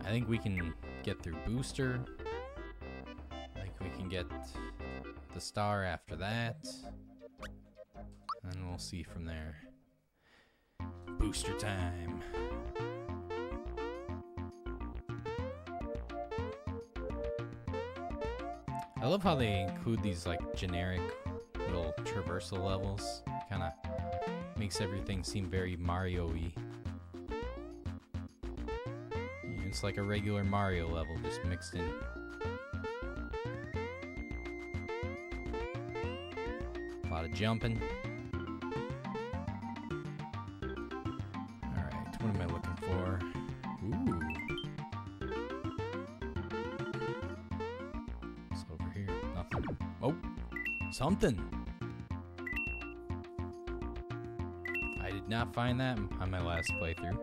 I think we can get through Booster. Like we can get the star after that. And we'll see from there. Booster time. I love how they include these like generic little traversal levels. Kind of makes everything seem very Mario-y. It's like a regular Mario level, just mixed in. A lot of jumping. Something! I did not find that on my last playthrough.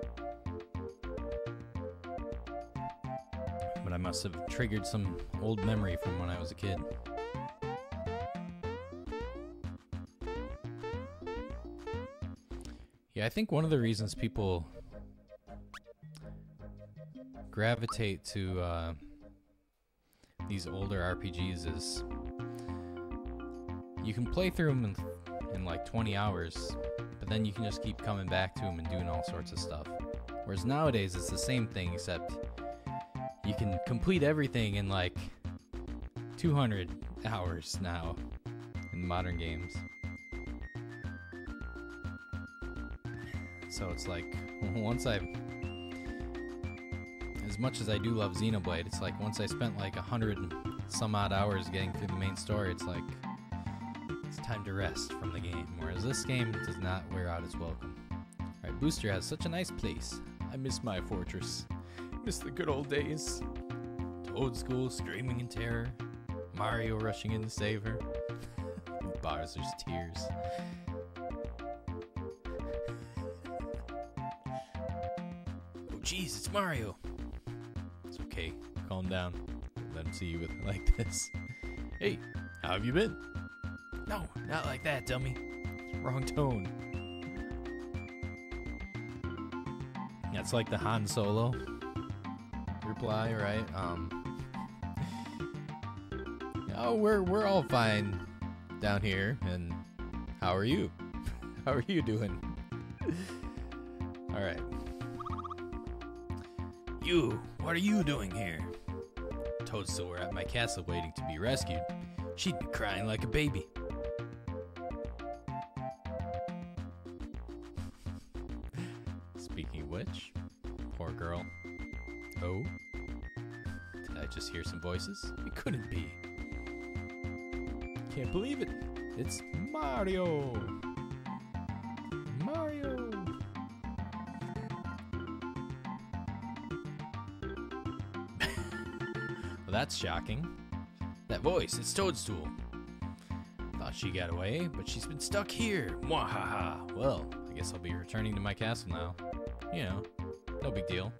but I must have triggered some old memory from when I was a kid. Yeah, I think one of the reasons people gravitate to uh, these older RPGs is you can play through them in, in like 20 hours, but then you can just keep coming back to them and doing all sorts of stuff. Whereas nowadays it's the same thing except you can complete everything in like 200 hours now in modern games. So it's like once I as much as I do love Xenoblade, it's like once I spent like a hundred some odd hours getting through the main story, it's like time to rest from the game. Whereas this game does not wear out its welcome. Alright, Booster has such a nice place. I miss my fortress. Miss the good old days. Toadstool screaming in terror. Mario rushing in to save her. Bowser's tears. Oh jeez, it's Mario. It's okay. Calm down. Let him see you with like this. Hey, how have you been? No, not like that, dummy. Wrong tone. That's like the Han Solo reply, right? Um. Oh, we're we're all fine down here, and how are you? How are you doing? all right. You, what are you doing here? Toadstool were at my castle waiting to be rescued. She'd be crying like a baby. Voices? It couldn't be. Can't believe it. It's Mario. Mario. well, that's shocking. That voice, it's Toadstool. Thought she got away, but she's been stuck here. Mwahaha. Well, I guess I'll be returning to my castle now. You know, no big deal.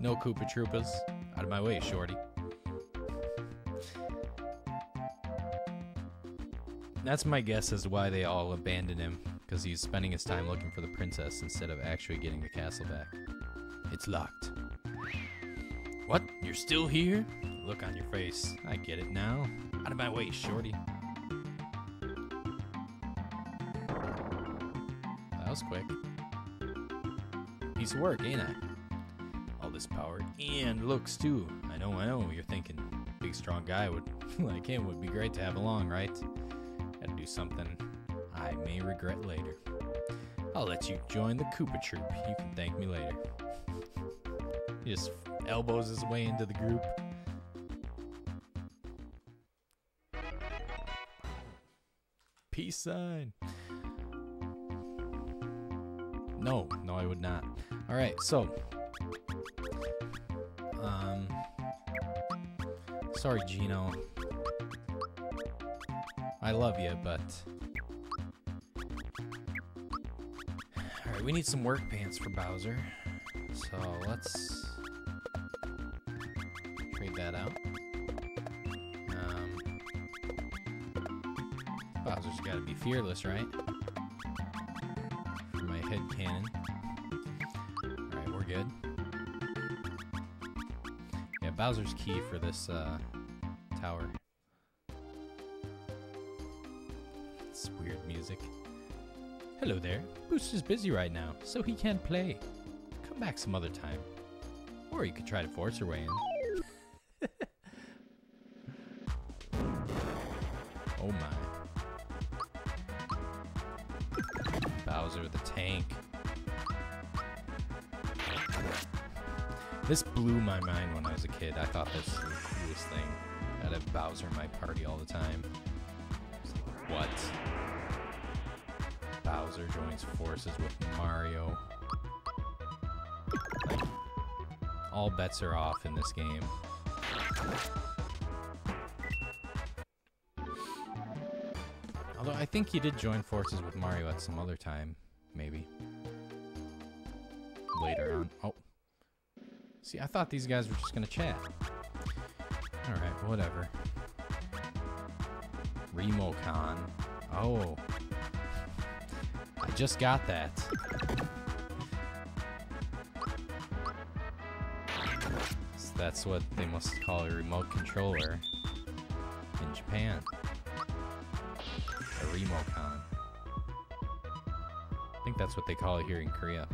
No Koopa Troopas. Out of my way, shorty. That's my guess as to why they all abandoned him, because he's spending his time looking for the princess instead of actually getting the castle back. It's locked. What? You're still here? Look on your face. I get it now. Out of my way, shorty. That was quick. Piece of work, ain't I? All this power and looks too. I know, I know. You're thinking, big strong guy would like him would be great to have along, right? Something I may regret later. I'll let you join the Koopa Troop. You can thank me later. He just elbows his way into the group. Peace sign. No, no, I would not. All right, so, um, sorry, Geno. I love you, but all right, we need some work pants for Bowser. So let's trade that out. Um, Bowser's got to be fearless, right? For my head cannon. All right, we're good. Yeah, Bowser's key for this uh, tower. There. Booster's busy right now, so he can't play. Come back some other time. Or you could try to force your way in. oh my. Bowser the tank. This blew my mind when I was a kid. I thought this was the coolest thing. I'd have Bowser in my party all the time. Like, what? Bowser joins forces with Mario. Like, all bets are off in this game. Although I think he did join forces with Mario at some other time, maybe. Later on. Oh. See, I thought these guys were just gonna chat. Alright, whatever. Remocon. Oh. Just got that. So that's what they must call a remote controller in Japan. A Remocon. I think that's what they call it here in Korea.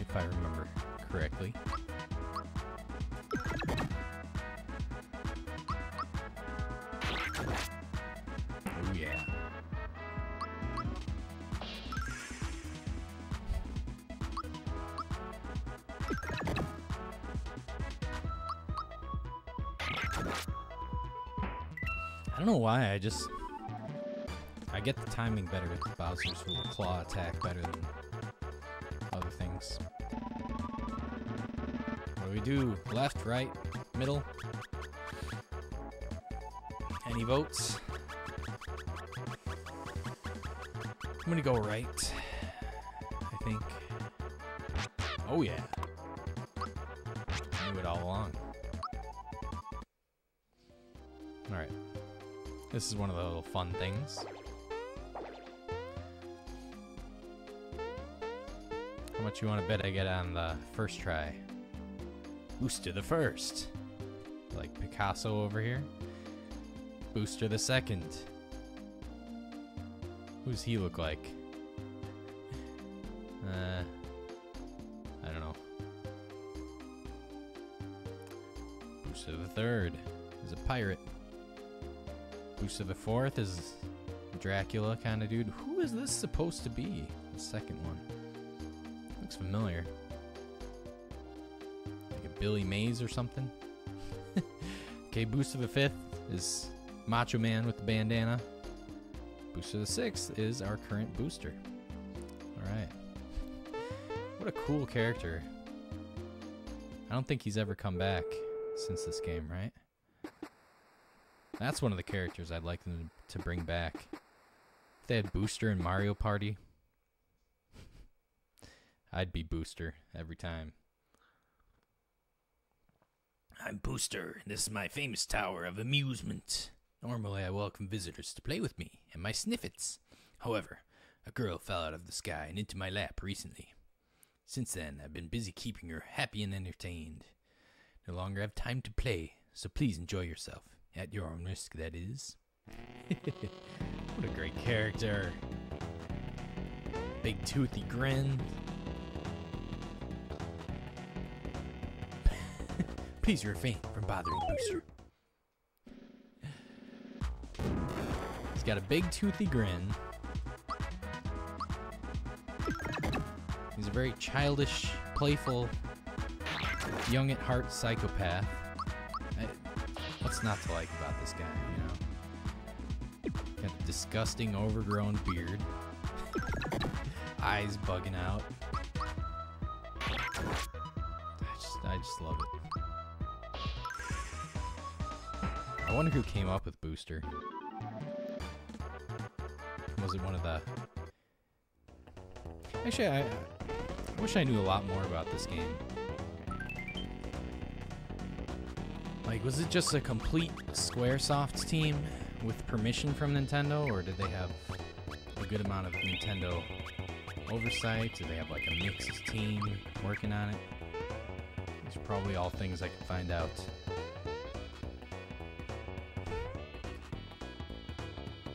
if I remember correctly. I just I get the timing better with Bowser's little claw attack better than other things. What do we do? Left, right, middle? Any votes? I'm gonna go right. I think. Oh yeah. This is one of the little fun things. How much you want to bet I get on the first try? Booster the first. Like Picasso over here. Booster the second. Who's he look like? Booster the fourth is Dracula kind of dude. Who is this supposed to be? The second one. Looks familiar. Like a Billy Mays or something. okay, Booster the fifth is Macho Man with the bandana. Booster the sixth is our current booster. Alright. What a cool character. I don't think he's ever come back since this game, right? That's one of the characters I'd like them to bring back. If they had Booster in Mario Party, I'd be Booster every time. I'm Booster. And this is my famous tower of amusement. Normally, I welcome visitors to play with me and my Snifits. However, a girl fell out of the sky and into my lap recently. Since then, I've been busy keeping her happy and entertained. No longer have time to play, so please enjoy yourself. At your own risk, that is. what a great character. Big toothy grin. please refrain from bothering Booster. He's got a big toothy grin. He's a very childish, playful, young at heart psychopath. What's not to like about this guy, you know? Got a disgusting, overgrown beard. Eyes bugging out. I just, I just love it. I wonder who came up with Booster. Was it one of the... Actually, I, I wish I knew a lot more about this game. Like, was it just a complete Squaresoft team with permission from Nintendo, or did they have a good amount of Nintendo oversight? Did they have like a mixed team working on it? These are probably all things I can find out.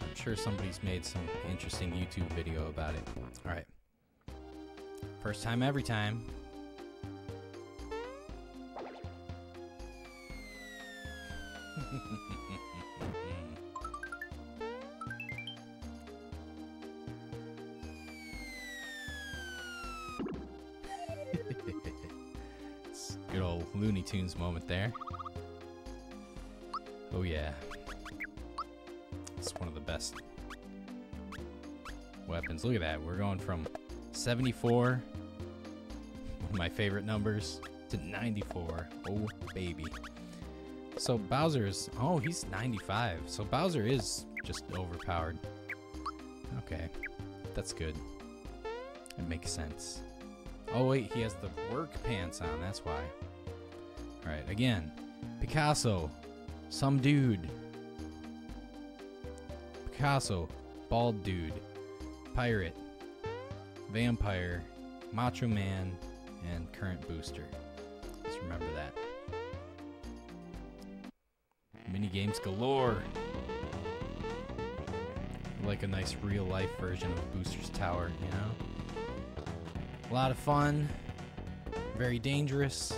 I'm sure somebody's made some interesting YouTube video about it. Alright. First time, every time. There. Oh yeah. It's one of the best weapons. Look at that. We're going from 74, one of my favorite numbers, to 94. Oh baby. So Bowser's oh he's 95. So Bowser is just overpowered. Okay. That's good. It makes sense. Oh wait, he has the work pants on, that's why. Alright, again. Picasso. Some dude. Picasso. Bald dude. Pirate. Vampire. Macho Man. And current booster. Just remember that. Mini games galore. Like a nice real life version of Booster's Tower, you know? A lot of fun. very dangerous.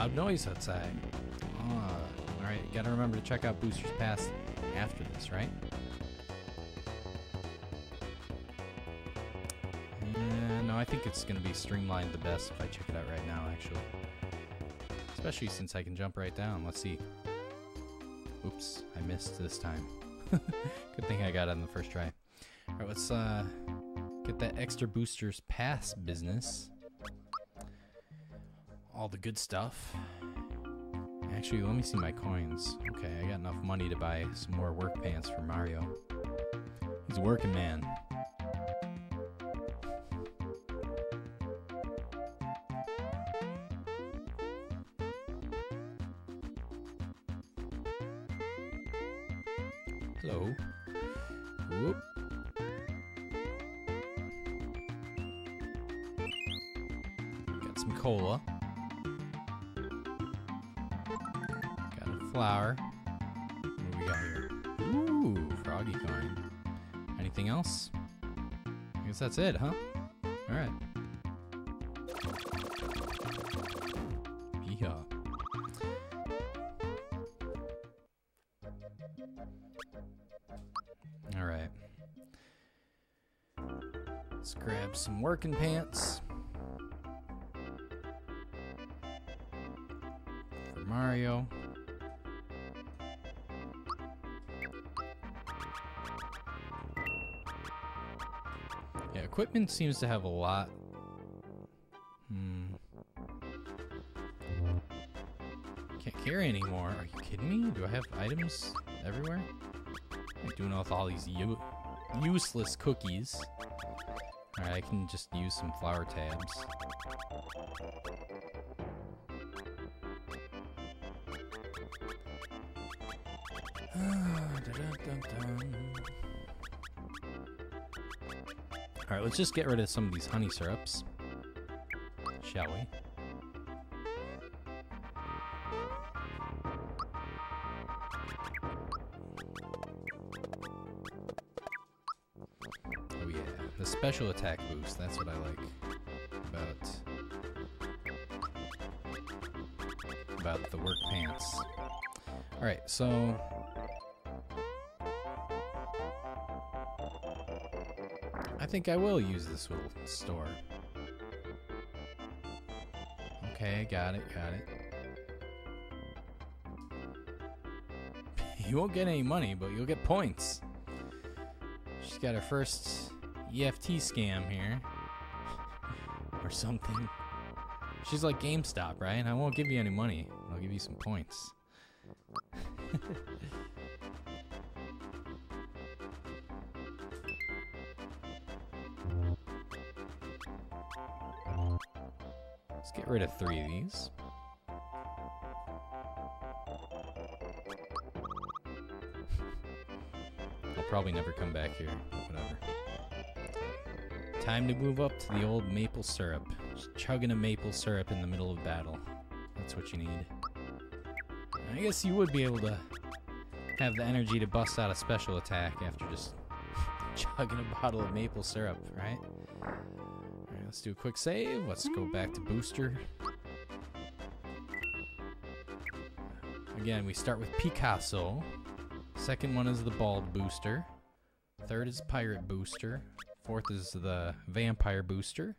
Loud noise outside? Ah, alright, gotta remember to check out Booster's Pass after this, right? Uh, no, I think it's gonna be streamlined the best if I check it out right now, actually. Especially since I can jump right down. Let's see. Oops, I missed this time. Good thing I got it on the first try. Alright, let's uh, get that extra boosters pass business. All the good stuff. Actually, let me see my coins. Okay, I got enough money to buy some more work pants for Mario. He's a working man. That's it, huh? Alright. Yeah. All right. Let's grab some working pants. Equipment seems to have a lot. Hmm. Can't carry anymore. Are you kidding me? Do I have items everywhere? I'm doing with all these useless cookies. Alright, I can just use some flower tabs. Alright, let's just get rid of some of these honey syrups. Shall we? Oh yeah, the special attack boost. That's what I like about about the work pants. All right, so think I will use this little store. Okay, got it, got it. You won't get any money, but you'll get points. She's got her first NFT scam here. or something. She's like GameStop, right? I won't give you any money. I'll give you some points. Let's get rid of three of these. I'll probably never come back here. Whatever. Time to move up to the old maple syrup. Just chugging a maple syrup in the middle of battle. That's what you need. I guess you would be able to have the energy to bust out a special attack after just chugging a bottle of maple syrup, right? Let's do a quick save. Let's go back to booster. Again, we start with Picasso. Second one is the bald booster. Third is pirate booster. Fourth is the vampire booster.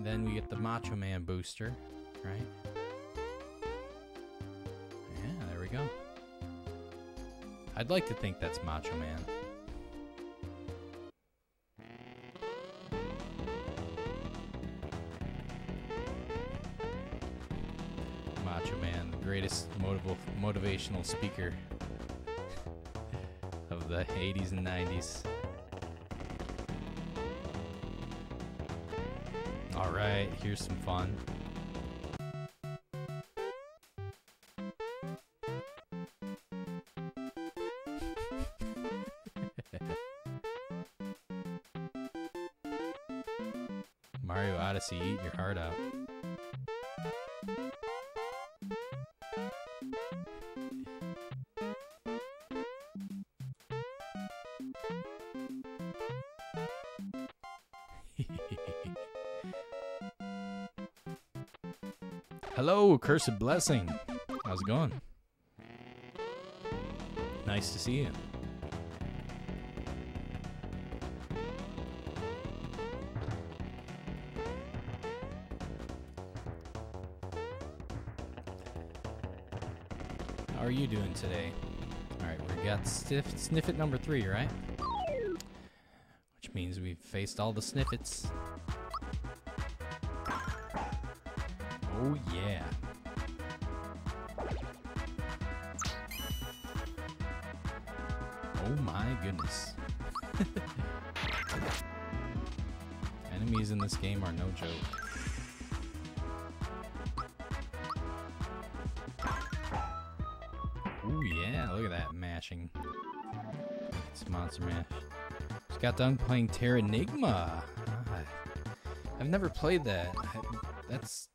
Then we get the Macho Man booster, right? Yeah, there we go. I'd like to think that's Macho Man. Motivational speaker of the 80s and 90s. All right, here's some fun. Cursed Blessing. How's it going? Nice to see you. How are you doing today? Alright, we got stiff Snifit number three, right? Which means we've faced all the Snifits. Oh yeah. Joke. Ooh yeah, look at that mashing. It's Monster Mash. Just got done playing Terranigma. Ah, I've never played that. I- That's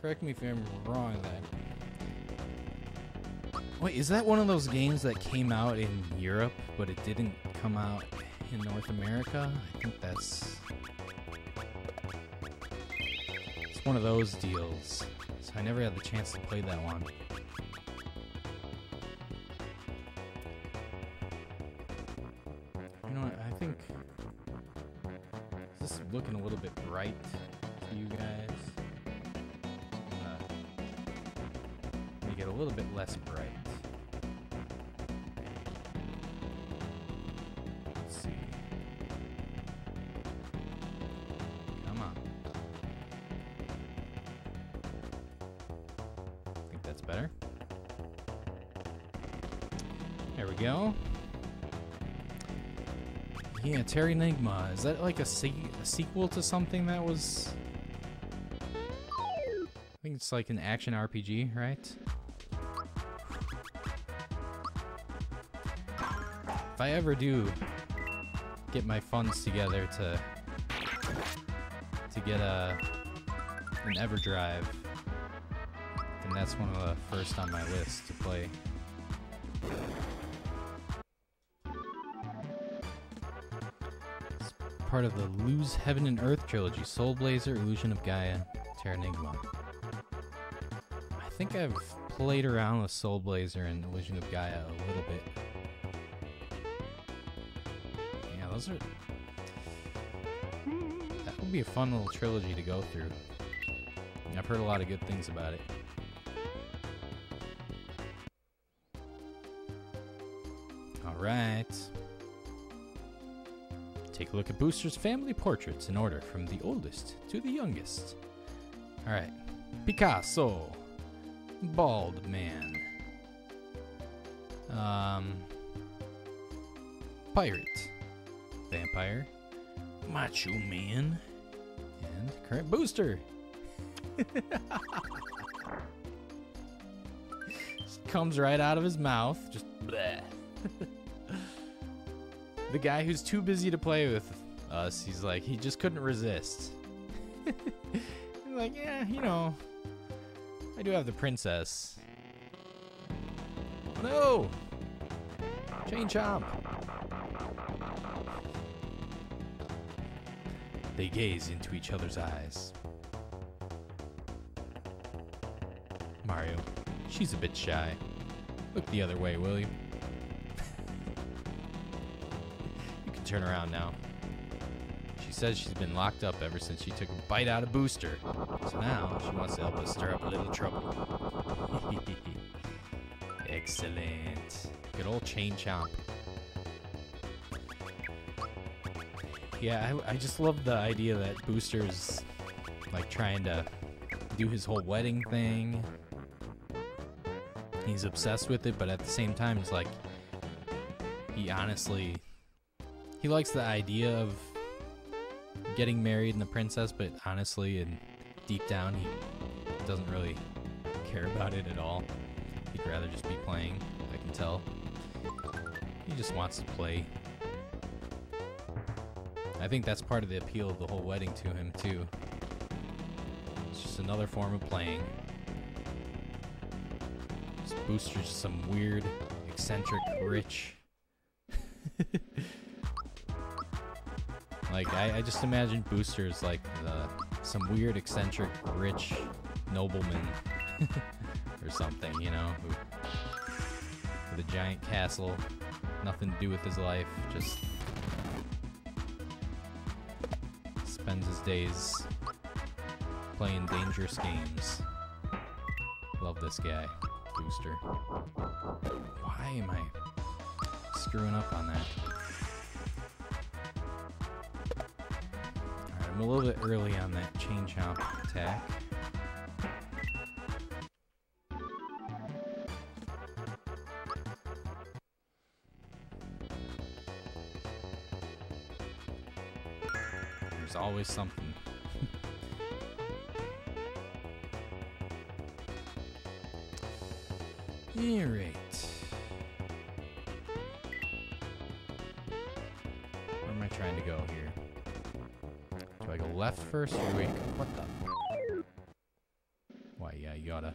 correct me if I'm wrong. That wait, is that one of those games that came out in Europe but it didn't come out in North America? I think that's one of those deals. So I never had the chance to play that one. Terranigma. Is that like a, se- a sequel to something that was? I think it's like an action RPG, right? If I ever do get my funds together to to get a an EverDrive, then that's one of the first on my list to play. Part of the Lose Heaven and Earth trilogy Soul Blazer, Illusion of Gaia, Terranigma. I think I've played around with Soul Blazer and Illusion of Gaia a little bit. Yeah, those are. That would be a fun little trilogy to go through. I've heard a lot of good things about it. All right. Take a look at Booster's family portraits in order from the oldest to the youngest. All right. Picasso. Bald man. Um. Pirate. Vampire. Macho man. And current booster. Comes right out of his mouth. Just bleh. the guy who's too busy to play with us, he's like, he just couldn't resist. Like, yeah, you know, I do have the princess. No! Chain chomp! They gaze into each other's eyes. Mario, she's a bit shy. Look the other way, will you? Turn around now. She says she's been locked up ever since she took a bite out of Booster. So now she wants to help us stir up a little trouble. Excellent. Good old chain chomp. Yeah, I, I just love the idea that Booster's like trying to do his whole wedding thing. He's obsessed with it, but at the same time, he's like, he honestly, he likes the idea of getting married and the princess, but honestly, and deep down, he doesn't really care about it at all. He'd rather just be playing. I can tell. He just wants to play. I think that's part of the appeal of the whole wedding to him too. It's just another form of playing. This booster's some weird, eccentric, rich. like I, I just imagine boosters like the, some weird, eccentric, rich nobleman or something, you know, who, with a giant castle, nothing to do with his life, just spends his days playing dangerous games. Love this guy, Booster. Why am I screwing up on that? I'm a little bit early on that chain chomp attack. There's always something. Or wait? What the? Why, yeah, you gotta.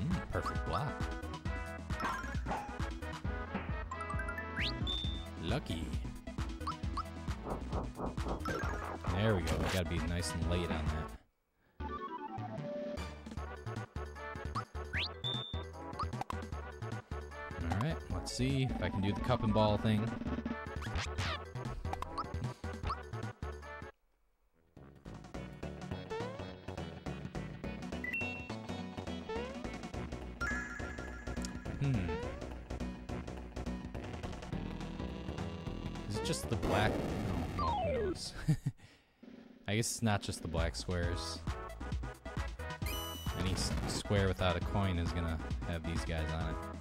Mm, perfect block. Lucky. There we go. We gotta be nice and late on that. See if I can do the cup and ball thing. Hmm. Is it just the black? I guess it's not just the black squares. Any square without a coin is gonna have these guys on it.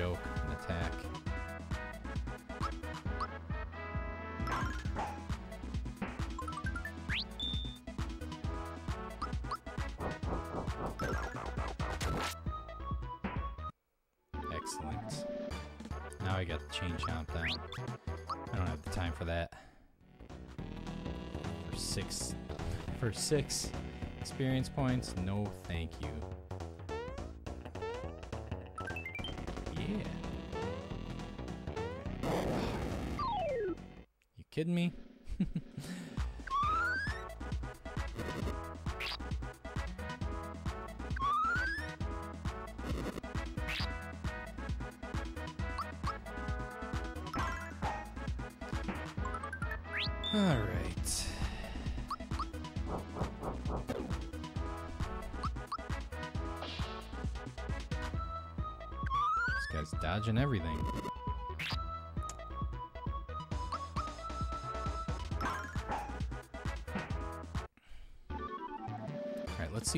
Joke, an attack. Excellent. Now I got the chain chomp down. I don't have the time for that. For six, for six experience points, no thank you. Kidding me? All right. This guy's dodging everything.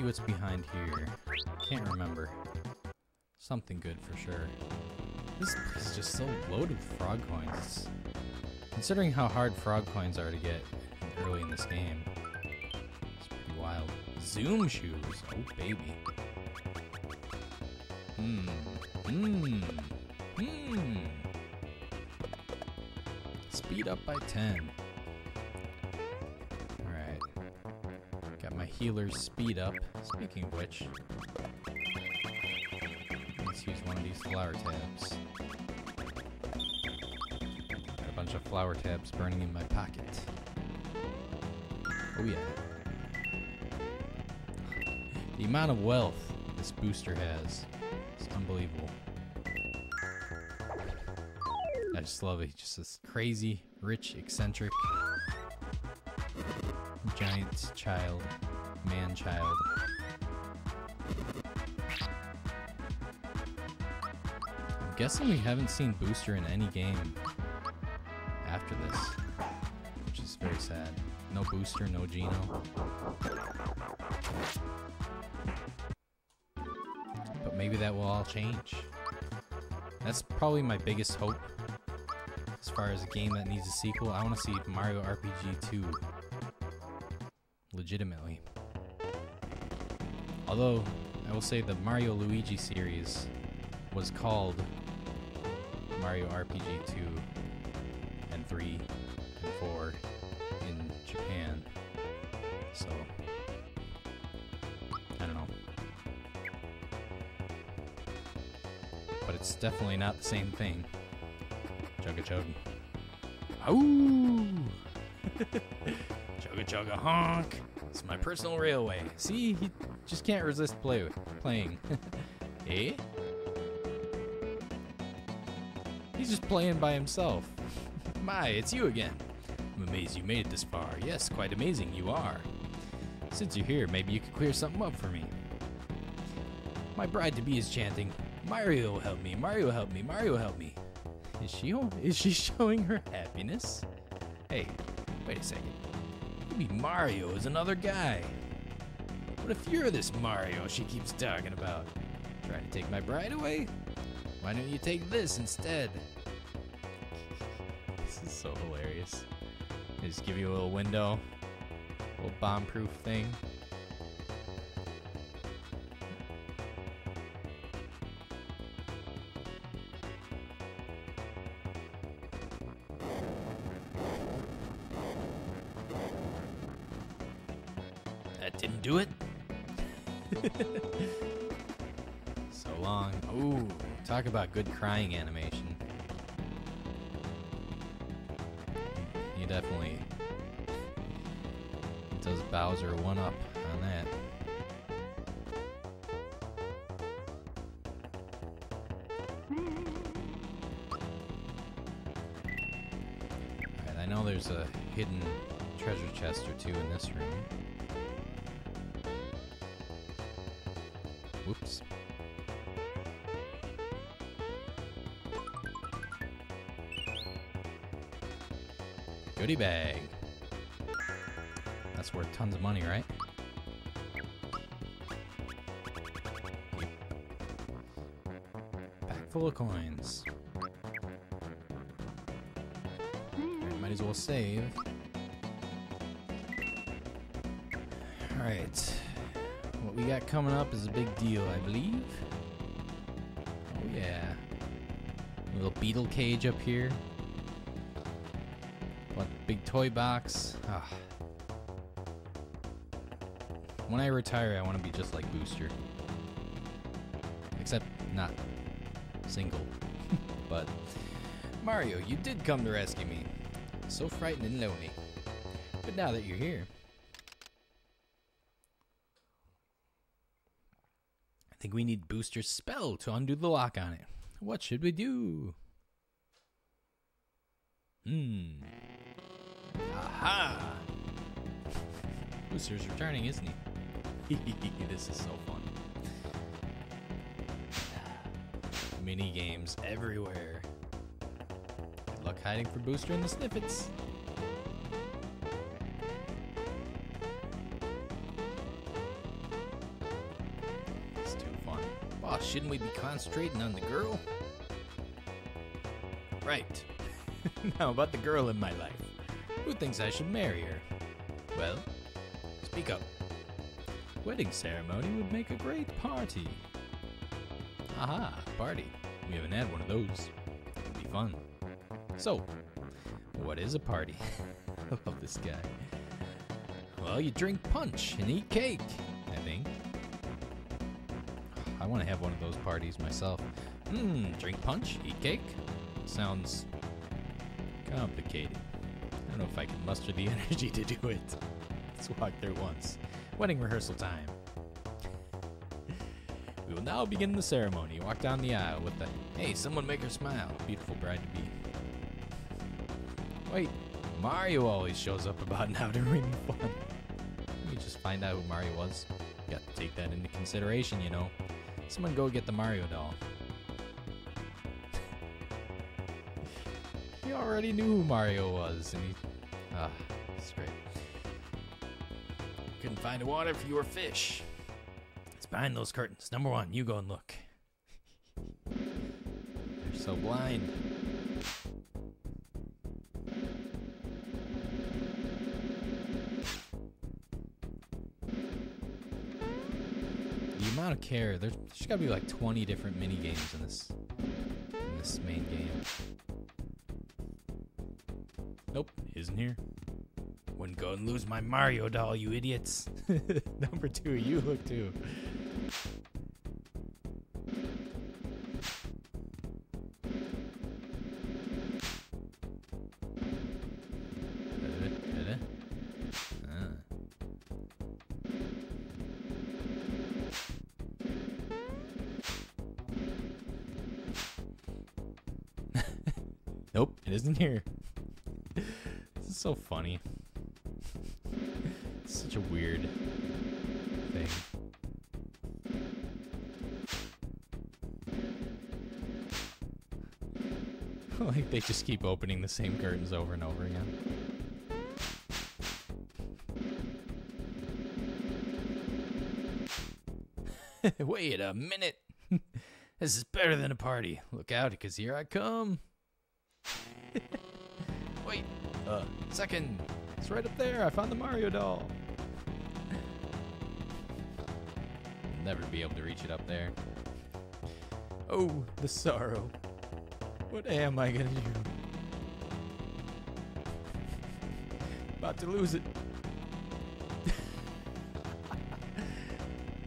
See what's behind here. Can't remember. Something good for sure. This place is just so loaded with frog coins. Considering how hard frog coins are to get early in this game, it's pretty wild. Zoom shoes. Oh, baby. Hmm. Hmm. Hmm. Speed up by 10. Healer's speed up. Speaking of which, let's use one of these flower tabs. Got a bunch of flower tabs burning in my pocket. Oh yeah. The amount of wealth this booster has is unbelievable. I just love it. He's just this crazy, rich, eccentric, giant child, man child. I'm guessing we haven't seen Booster in any game after this, which is very sad. No Booster, no Geno. But maybe that will all change. That's probably my biggest hope as far as a game that needs a sequel. I want to see Mario RPG 2 legitimately. Although, I will say the Mario Luigi series was called Mario RPG 2 and 3 and 4 in Japan. So, I don't know. But it's definitely not the same thing. Chugga chug. Ooh! chugga chugga honk! It's my personal railway. See, he just can't resist play playing. eh? He's just playing by himself. My, it's you again. I'm amazed you made it this far. Yes, quite amazing you are. Since you're here, maybe you could clear something up for me. My bride to be is chanting, Mario help me, Mario help me, Mario help me. Is she is she showing her happiness? Hey, wait a second. Maybe Mario is another guy. What if you're this Mario she keeps talking about? Trying to take my bride away? Why don't you take this instead? This is so hilarious. They just give you a little window, a little bomb-proof thing. Good crying animation. He definitely does Bowser one up on that. Alright, I know there's a hidden treasure chest or two in this room. Whoops. Goodie bag. That's worth tons of money, right? Pack full of coins. Alright, might as well save. Alright. What we got coming up is a big deal, I believe. Oh yeah. A little beetle cage up here. Toy box. Ah. When I retire, I want to be just like Booster. Except not single. but Mario, you did come to rescue me. So frightened and lonely. But now that you're here, I think we need Booster's spell to undo the lock on it. What should we do? Hmm. Aha! Booster's returning, isn't he? this is so fun. Mini games everywhere. Good luck hiding for Booster in the Snifits. It's too fun. Boss, shouldn't we be concentrating on the girl? Right. now about the girl in my life. Who thinks I should marry her? Well, speak up. Wedding ceremony would make a great party. Aha, party. We haven't had one of those. It'd be fun. So, what is a party? I love this guy. Well, you drink punch and eat cake, I think. I want to have one of those parties myself. Mmm, drink punch, eat cake? Sounds complicated. If I can muster the energy to do it. Let's walk there once. Wedding rehearsal time. we will now begin the ceremony. Walk down the aisle with the Hey, someone make her smile. Beautiful bride to be. Wait, Mario always shows up about now to during fun. Let me just find out who Mario was. Got to take that into consideration, you know. Someone go get the Mario doll. he already knew who Mario was, and he. Find water for your fish. It's behind those curtains. Number one, you go and look. They're so blind. The amount of care, there's, there's gotta be like 20 different mini games in this in this main game. Nope, isn't here. Go and lose my Mario doll, you idiots. Number two, you look too. They just keep opening the same curtains over and over again. Wait a minute. this is better than a party. Look out, because here I come. Wait, uh, second. It's right up there. I found the Mario doll. Never be able to reach it up there. Oh, the sorrow. What am I gonna do? About to lose it.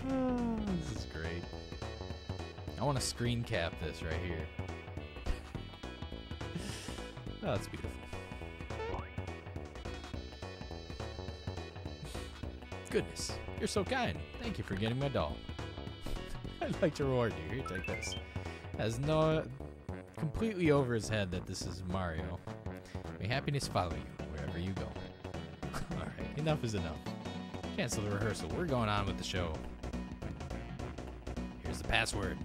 this is great. I want to screen cap this right here. oh, that's beautiful. Goodness, you're so kind. Thank you for getting my doll. I'd like to reward you. Here, take this. Has no completely over his head that this is Mario. May happiness follow you wherever you go. Alright, enough is enough. Cancel the rehearsal. We're going on with the show. Here's the password.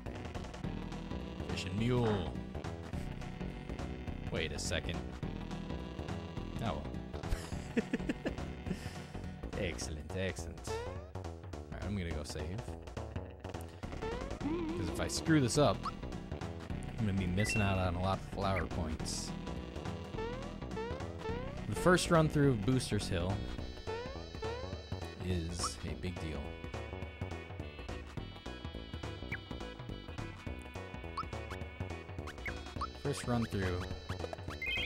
Fish and mule. Wait a second. Oh well. excellent, excellent. Alright, I'm gonna go save. Because if I screw this up, I'm gonna be missing out on a lot of flower points. The first run through of Booster's Hill is a big deal. First run through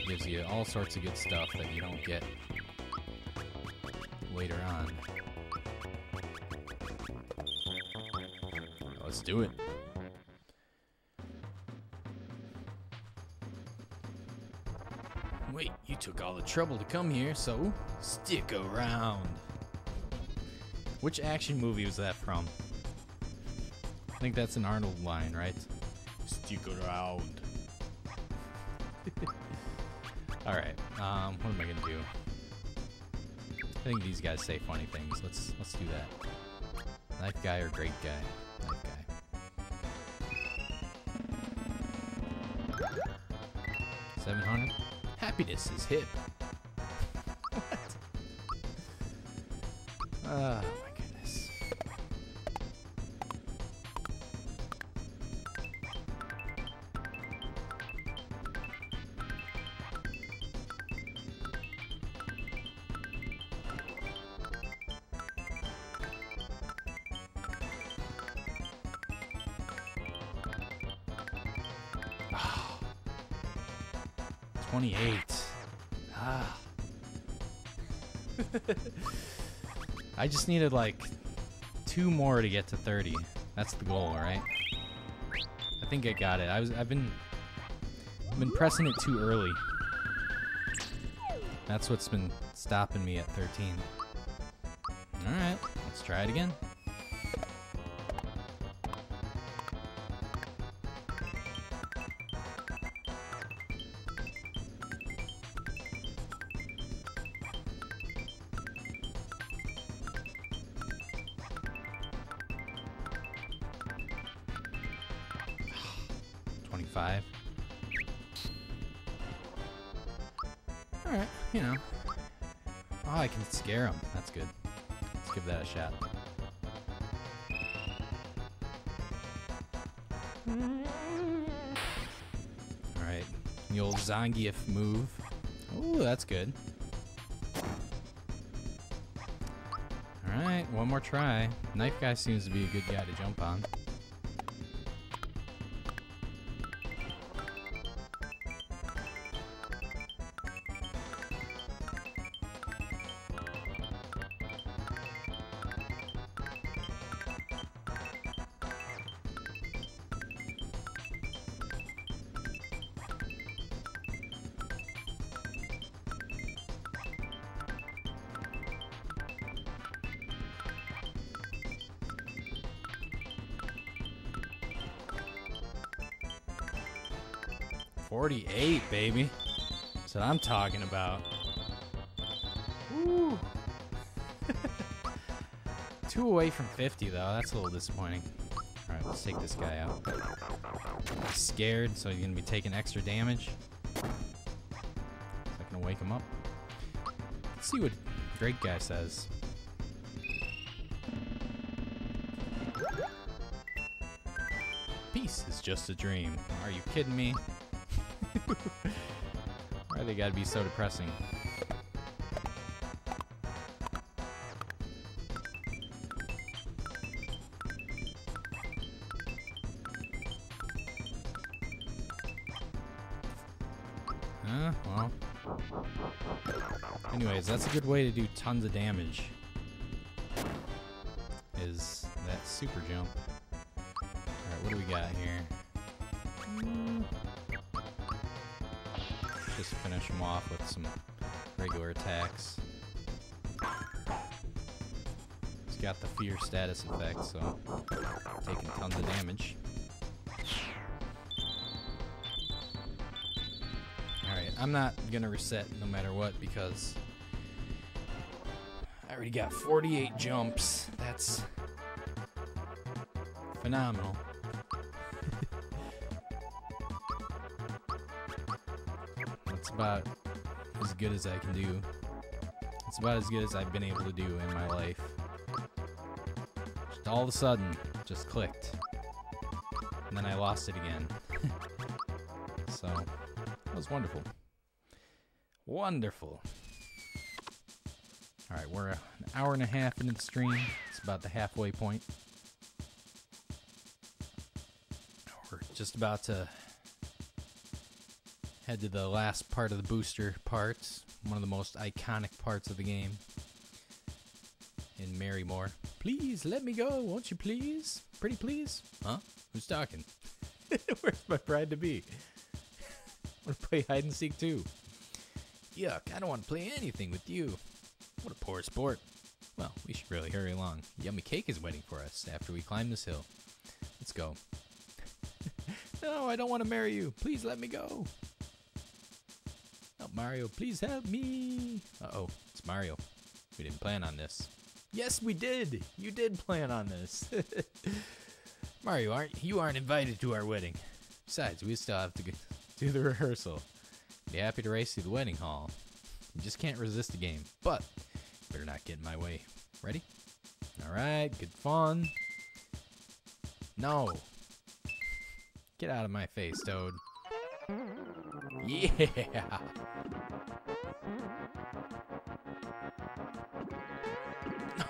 gives you all sorts of good stuff that you don't get later on. Let's do it. Took all the trouble to come here, so stick around. Which action movie was that from? I think that's an Arnold line, right? Stick around. Alright, um, what am I gonna do? I think these guys say funny things. Let's let's do that. Knife guy or great guy? Knife guy. 700? Happiness is hip. I just needed like two more to get to 30. That's the goal, right? I think I got it. I was I've been I've been pressing it too early. That's what's been stopping me at 13. All right, let's try it again. Zangief move. Ooh, that's good. All right, one more try. Knife guy seems to be a good guy to jump on. I'm talking about. Woo. Two away from 50, though. That's a little disappointing. Alright, let's take this guy out. He's scared, so he's going to be taking extra damage. Is that going to wake him up? Let's see what Drake guy says. Peace is just a dream. Are you kidding me? Why they gotta be so depressing? Huh? Well. Anyways, that's a good way to do tons of damage. Is that super jump. Alright, what do we got here? Mm. Just finish him off with some regular attacks. He's got the fear status effect, so taking tons of damage. Alright, I'm not gonna reset no matter what because I already got 48 jumps. That's phenomenal. About as good as I can do. It's about as good as I've been able to do in my life. Just all of a sudden, just clicked. And then I lost it again. so, that was wonderful. Wonderful. Alright, we're an hour and a half into the stream. It's about the halfway point. We're just about to head to the last part of the booster parts. One of the most iconic parts of the game. In Marrymore. Please let me go, won't you please? Pretty please? Huh? Who's talking? Where's my pride to be? want to play hide and seek too. Yuck, I don't want to play anything with you. What a poor sport. Well, we should really hurry along. Yummy cake is waiting for us after we climb this hill. Let's go. no, I don't want to marry you. Please let me go. Mario, please help me. Uh oh, it's Mario. We didn't plan on this. Yes, we did. You did plan on this. Mario, aren't you aren't invited to our wedding? Besides, we still have to go do the rehearsal. Be happy to race through the wedding hall. You just can't resist the game, but better not get in my way. Ready? All right, good fun. No. Get out of my face, Toad. Yeah.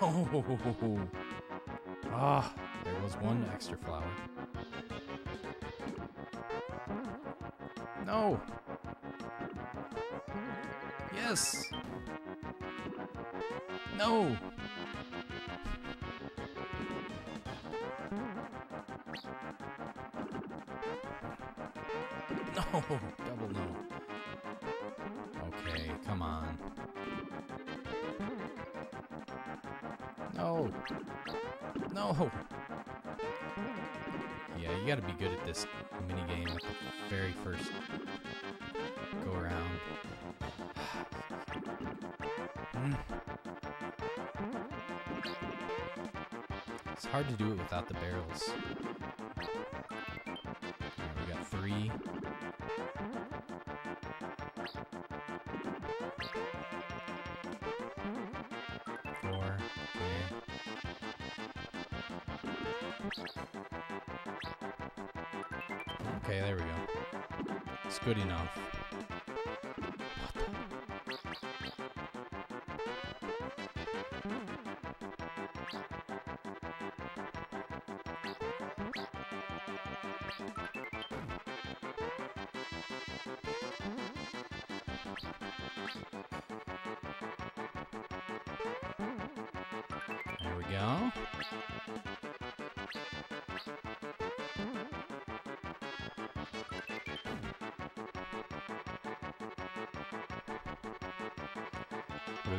No. Ah, there was one extra flower. No. Yes. No. No, double no. Okay, come on. No. Yeah, you gotta be good at this mini game at the very first go around. It's hard to do it without the barrels. We got three. Okay, there we go. It's good enough. There we go.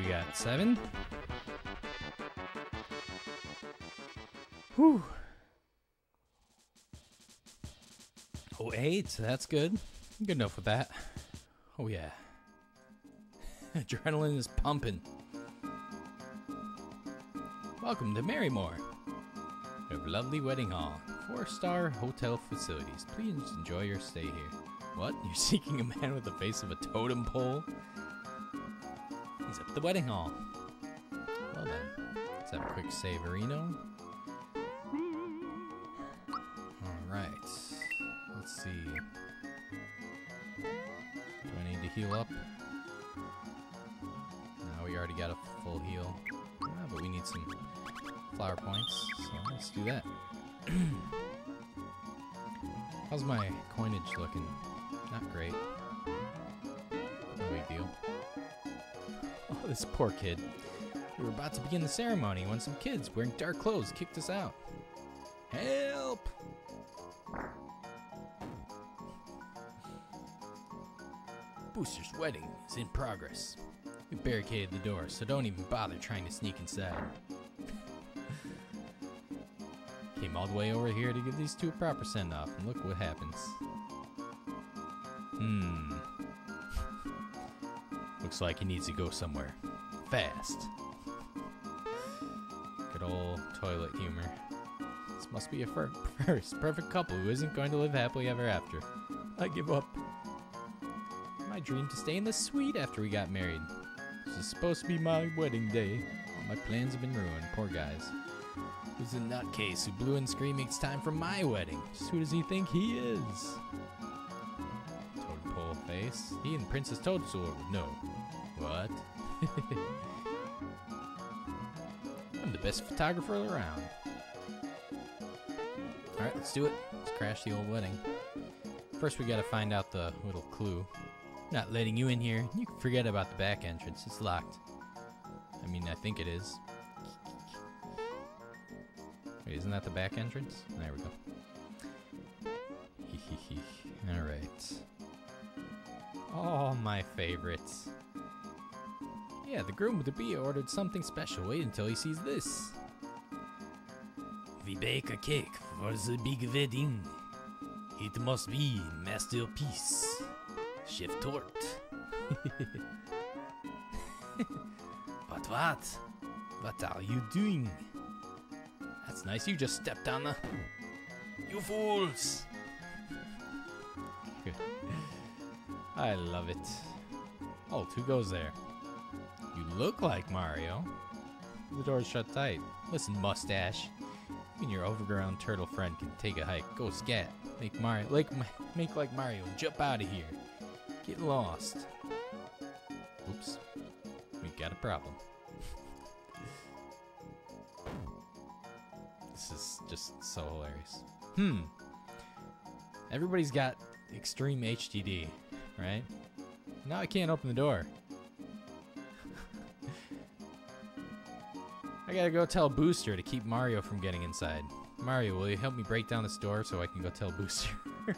We got? Seven? Whew. Oh, eight. That's good. Good enough with that. Oh, yeah. Adrenaline is pumping. Welcome to Marrymore. A lovely wedding hall, four-star hotel facilities. Please enjoy your stay here. What? You're seeking a man with the face of a totem pole? Up at the wedding hall. Well then, let's have a quick saverino. Alright. Let's see. Do I need to heal up? No, we already got a full heal. Ah, but we need some flower points, so let's do that. How's my coinage looking? Not great. No big deal. This poor kid. We were about to begin the ceremony when some kids wearing dark clothes kicked us out. Help! Booster's wedding is in progress. We barricaded the door, so don't even bother trying to sneak inside. Came all the way over here to give these two a proper send off, and look what happens. Hmm. Looks like he needs to go somewhere. Fast. Good old toilet humor. This must be a fir- first perfect couple who isn't going to live happily ever after. I give up. My dream to stay in the suite after we got married. This is supposed to be my wedding day. My plans have been ruined. Poor guys. Who's a nutcase who blew and screaming it's time for my wedding? Just who does he think he is? Toad pole face. He and Princess Toadstool would know. I'm the best photographer around. Alright, let's do it. Let's crash the old wedding. First, we gotta find out the little clue. Not letting you in here. You can forget about the back entrance. It's locked. I mean, I think it is. Wait, isn't that the back entrance? There we go. Alright. Oh, my favorites. Yeah, the groom with the bee ordered something special. Wait until he sees this. We bake a cake for the big wedding. It must be masterpiece. Chef Torte. but what? What are you doing? That's nice. You just stepped on the. You fools! I love it. Oh, who goes there? Look like Mario. The door's shut tight. Listen, mustache. You and your overgrown turtle friend can take a hike. Go scat. Make Mario like make like Mario and jump out of here. Get lost. Oops. We got a problem. this is just so hilarious. Hmm. Everybody's got extreme HDD, right? Now I can't open the door. I gotta go tell Booster to keep Mario from getting inside. Mario, will you help me break down this door so I can go tell Booster? Oops.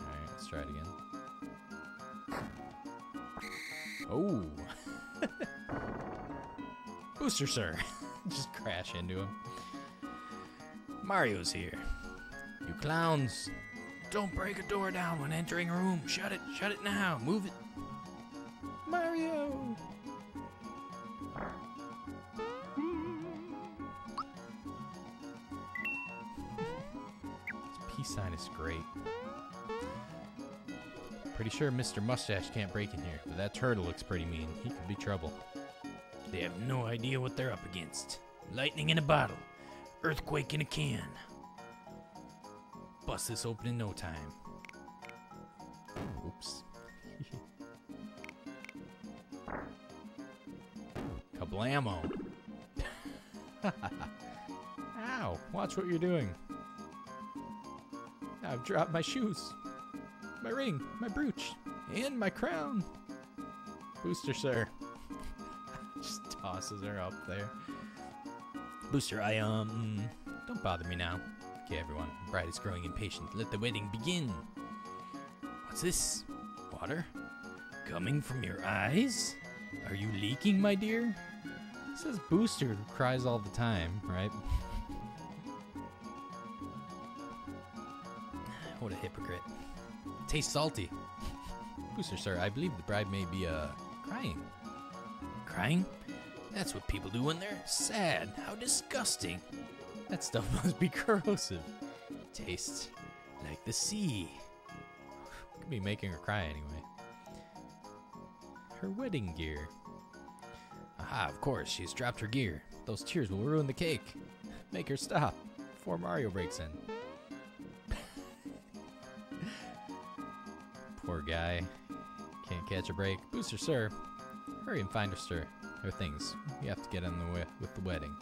Alright, let's try it again. Oh! Booster, sir! Just crash into him. Mario's here. You clowns! Don't break a door down when entering a room. Shut it. Shut it now. Move it. Sure Mr. Mustache can't break in here, but that turtle looks pretty mean. He could be trouble. They have no idea what they're up against. Lightning in a bottle. Earthquake in a can. Bust this open in no time. Oops. Kablamo. Ow, watch what you're doing. I've dropped my shoes, my ring, my brooch, and my crown. Booster, sir. Just tosses her up there. Booster, I, um, don't bother me now. Okay, everyone. Bride is growing impatient. Let the wedding begin. What's this? Water? Coming from your eyes? Are you leaking, my dear? It says Booster who cries all the time, right? what a hypocrite. Tastes salty. Booster, sir, I believe the bride may be, uh, crying. Crying? That's what people do when they're sad. How disgusting. That stuff must be corrosive. Tastes like the sea. Could be making her cry anyway. Her wedding gear. Aha, of course, she's dropped her gear. Those tears will ruin the cake. Make her stop before Mario breaks in. Poor guy. Can't catch a break. Booster, sir. Hurry and find her, sir. Her things. We have to get on the way with the wedding.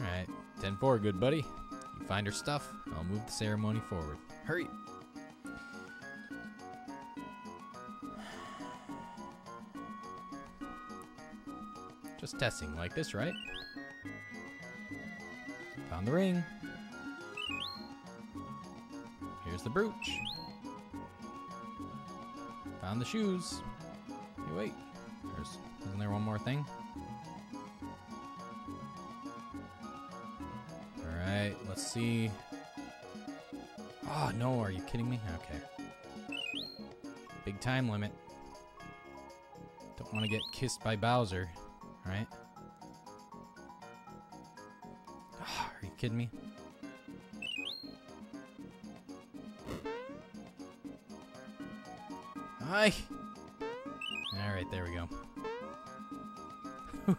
Alright. 10 4, good buddy. You find her stuff, I'll move the ceremony forward. Hurry! Just testing like this, right? Found the ring. Here's the brooch. Found the shoes. Hey, wait. There's isn't there one more thing? Alright, let's see. Oh no, are you kidding me? Okay. Big time limit. Don't want to get kissed by Bowser, right? Ah, are you kidding me? Hi. All right, there we go. I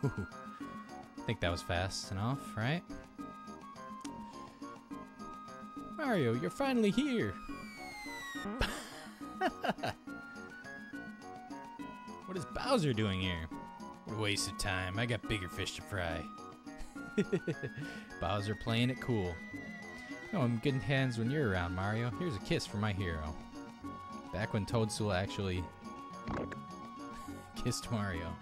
think that was fast enough, right? Mario, you're finally here. what is Bowser doing here? What a waste of time. I got bigger fish to fry. Bowser playing it cool. No, I'm good hands when you're around, Mario. Here's a kiss for my hero. Back when Toadstool actually kissed Mario.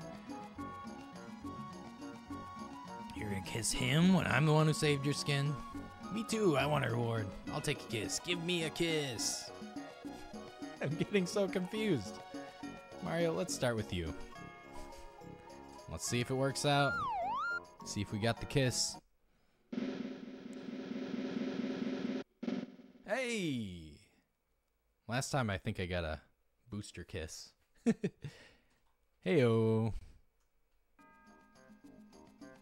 You're gonna kiss him when I'm the one who saved your skin? Me too, I want a reward. I'll take a kiss. Give me a kiss. I'm getting so confused. Mario, let's start with you. Let's see if it works out. See if we got the kiss. Last time I think I got a booster kiss. Heyo.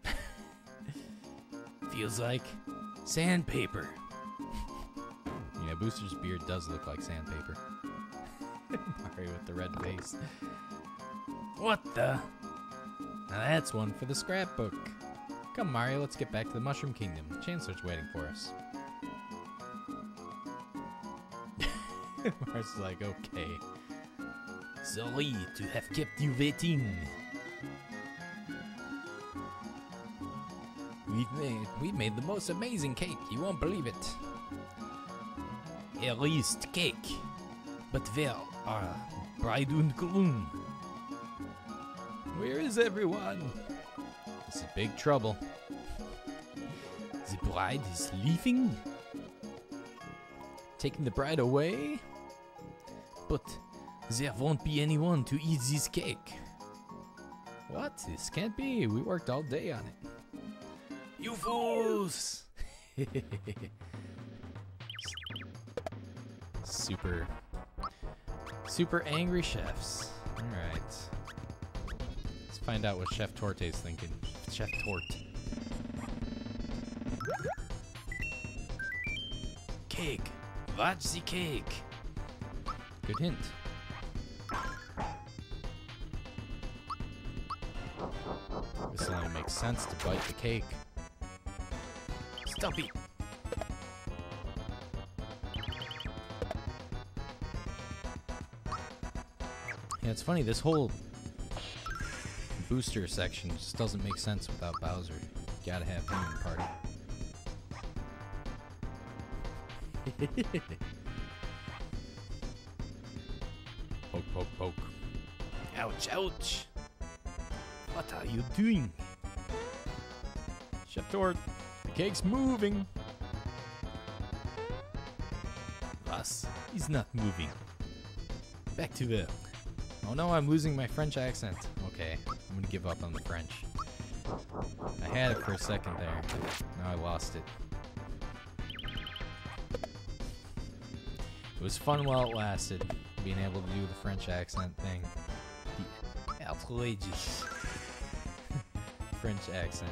Feels like sandpaper. Yeah, Booster's beard does look like sandpaper. Mario with the red face. What the? Now that's one for the scrapbook. Come, Mario, let's get back to the Mushroom Kingdom. Chancellor's waiting for us. Mario's like, okay. Sorry to have kept you waiting. We've made, we made the most amazing cake. You won't believe it. A least cake. But where are bride and groom? Where is everyone? This is big trouble. The bride is leaving? Taking the bride away? But there won't be anyone to eat this cake. What? This can't be. We worked all day on it. You fools! super, super angry chefs. All right. Let's find out what Chef Torte's thinking. Chef Torte. Cake. Watch the cake. Good hint. This only makes sense to bite the cake. Stumpy! Yeah, it's funny, this whole booster section just doesn't make sense without Bowser. You Gotta have him in the party. Ouch, ouch! What are you doing? Chef Torte, the cake's moving. Was, he's not moving. Back to the. Oh no, I'm losing my French accent. Okay, I'm gonna give up on the French. I had it for a second there. Now I lost it. It was fun while it lasted, being able to do the French accent thing. The French accent.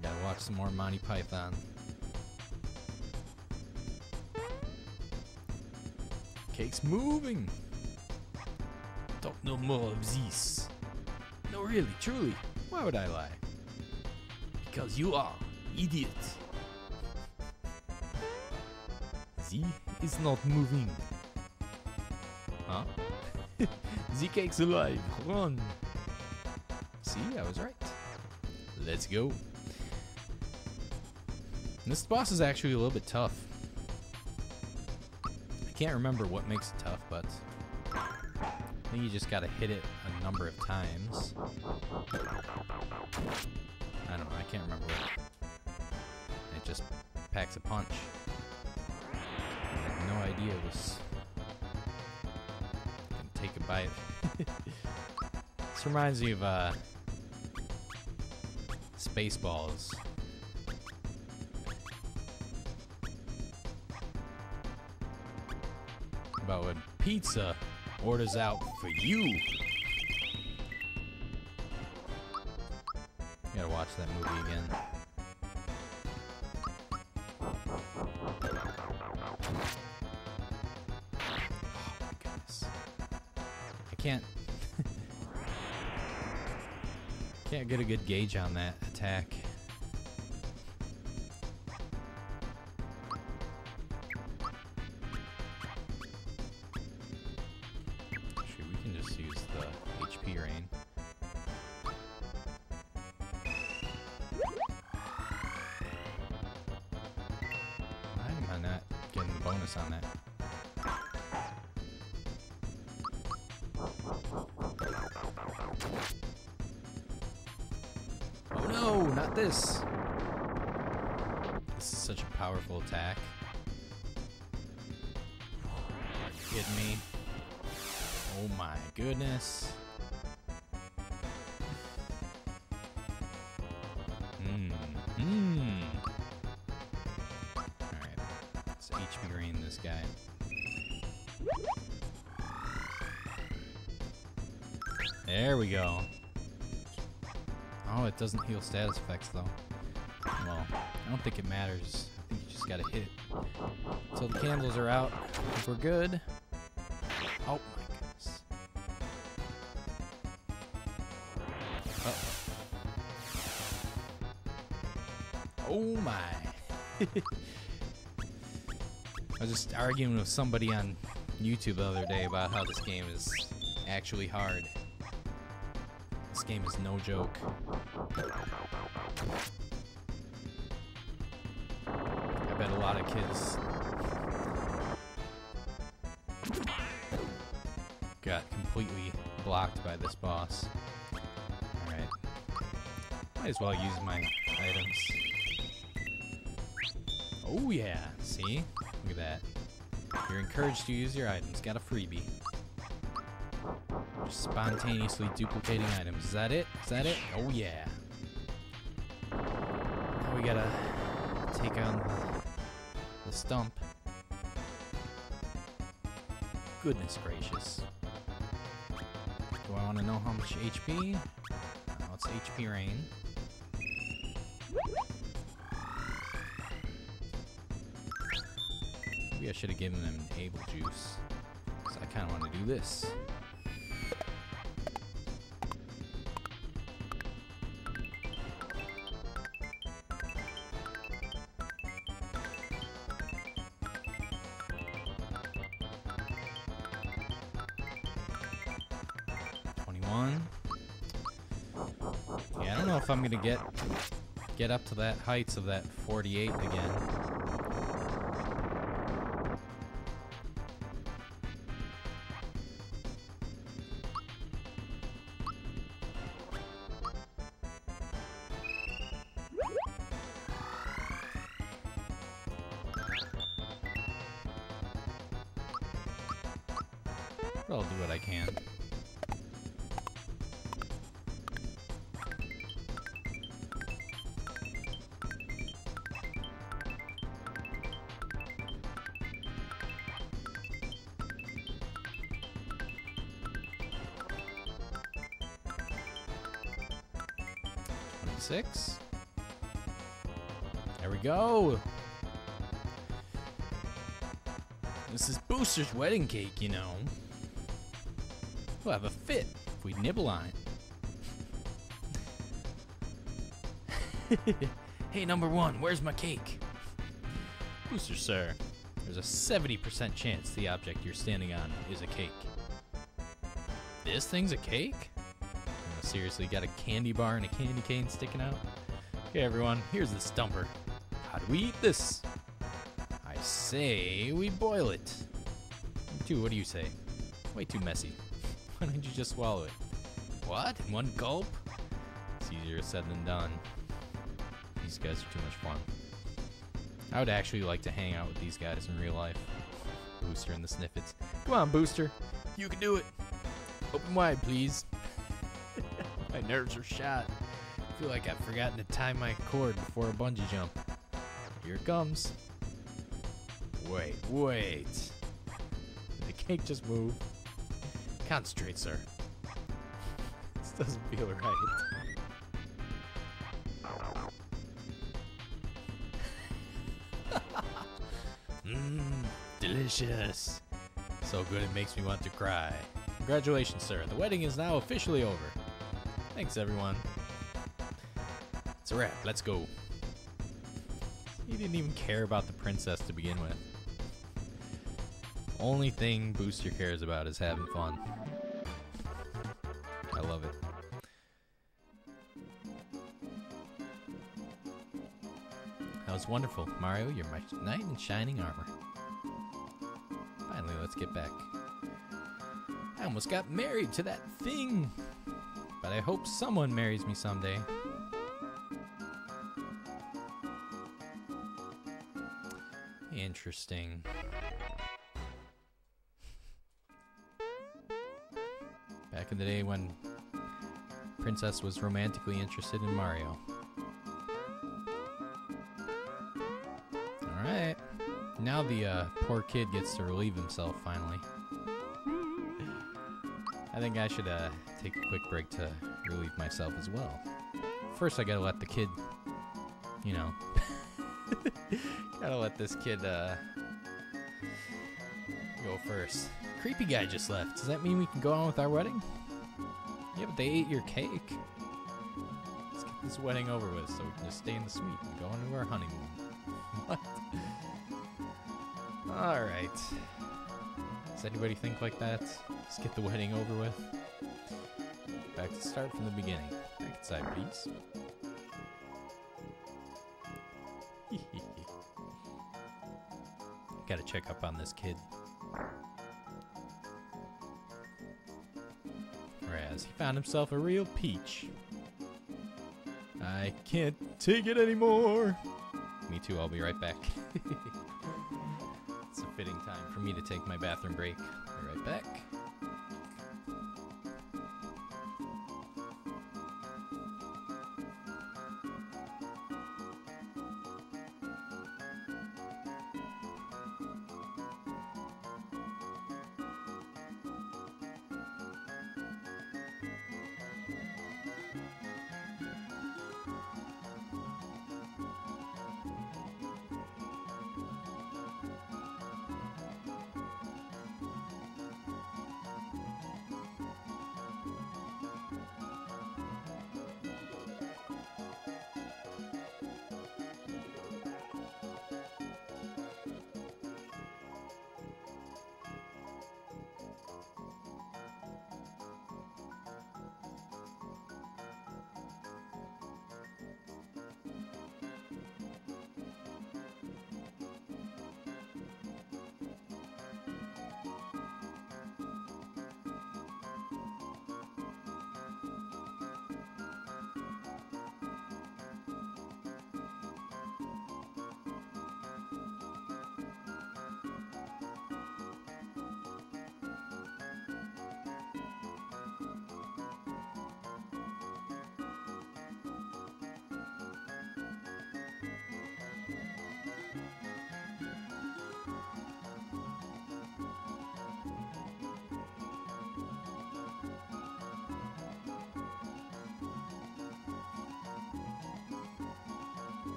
Gotta watch some more Monty Python. Cake's moving! Talk no more of this. No, really, truly. Why would I lie? Because you are idiot. Z is not moving. Huh? the cake's alive. Run. See, I was right. Let's go. This boss is actually a little bit tough. I can't remember what makes it tough, but I think you just gotta hit it a number of times. I don't know, I can't remember what. It just packs a punch. I had no idea it was bite. this reminds me of uh Spaceballs. About when pizza orders out for you. Gotta watch that movie again. Can't get a good gauge on that attack. Doesn't heal status effects though. Well, I don't think it matters. I think you just gotta hit it. Until the candles are out. I think we're good. Oh my goodness. Oh. Oh my. I was just arguing with somebody on YouTube the other day about how this game is actually hard. This game is no joke. I bet a lot of kids got completely blocked by this boss. Alright. Might as well use my items. Oh yeah, see? Look at that. You're encouraged to use your items. Got a freebie. Just spontaneously duplicating items. Is that it? Is that it? Oh yeah. Gotta take on the, the stump. Goodness gracious. Do I want to know how much HP? Oh, it's HP rain. Maybe I should have given them able juice. Because I kind of want to do this. I'm gonna get get up to that heights of that 48 again. Booster's wedding cake, you know. We'll have a fit if we nibble on it. hey, number one, where's my cake? Booster, sir, there's a 70% chance the object you're standing on is a cake. This thing's a cake? No, seriously, got a candy bar and a candy cane sticking out? Okay, everyone, here's the stumper. How do we eat this? I say we boil it. What do you say? Way too messy. Why don't you just swallow it? What? In one gulp? It's easier said than done. These guys are too much fun. I would actually like to hang out with these guys in real life. Booster and the Snifits. Come on, Booster. You can do it. Open wide, please. my nerves are shot. I feel like I've forgotten to tie my cord before a bungee jump. Here it comes. Wait, wait. Cake just move? Concentrate, sir. this doesn't feel right. Mmm, delicious. So good it makes me want to cry. Congratulations, sir. The wedding is now officially over. Thanks, everyone. It's a wrap. Let's go. He didn't even care about the princess to begin with. Only thing Booster cares about is having fun. I love it. That was wonderful. Mario, you're my knight in shining armor. Finally, let's get back. I almost got married to that thing. But I hope someone marries me someday. Interesting. In the day when Princess was romantically interested in Mario. Alright. Now the uh, poor kid gets to relieve himself finally. I think I should uh, take a quick break to relieve myself as well. First, I gotta let the kid, you know, gotta let this kid uh, go first. Creepy guy just left. Does that mean we can go on with our wedding? Yeah, but they ate your cake. Let's get this wedding over with so we can just stay in the suite and go on to our honeymoon. what? Alright. Does anybody think like that? Let's get the wedding over with. Back to start from the beginning. Back inside, please. Gotta check up on this kid. Whereas he found himself a real peach. I can't take it anymore. Me too, I'll be right back. it's a fitting time for me to take my bathroom break. Be right back.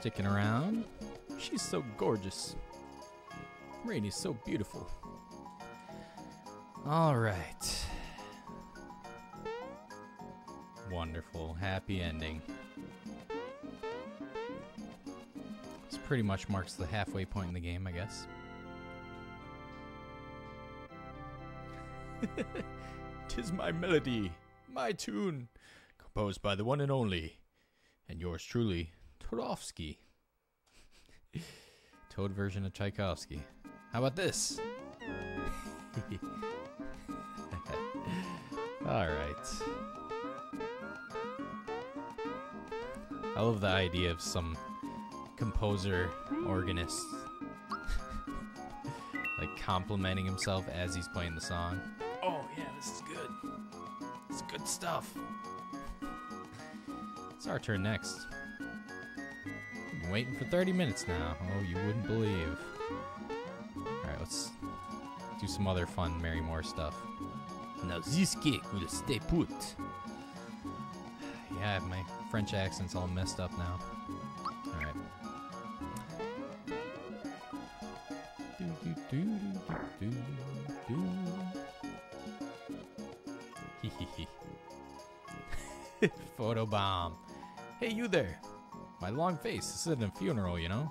Sticking around. She's so gorgeous. Raini's so beautiful. Alright. Wonderful. Happy ending. This pretty much marks the halfway point in the game, I guess. Tis my melody, my tune, composed by the one and only, and yours truly, Toadofsky. Toad version of Tchaikovsky. How about this? All right. I love the idea of some composer, organist, like complimenting himself as he's playing the song. Oh yeah, this is good. It's good stuff. It's our turn next. Been waiting for 30 minutes now. Oh, you wouldn't believe. Alright, let's do some other fun Marrymore stuff. Now this cake will stay put. Yeah, my French accent's all messed up now. Alright. Do, do, do, do, do, do. Hee hee hee. Photo bomb. Hey, you there. My long face. This isn't a funeral, you know?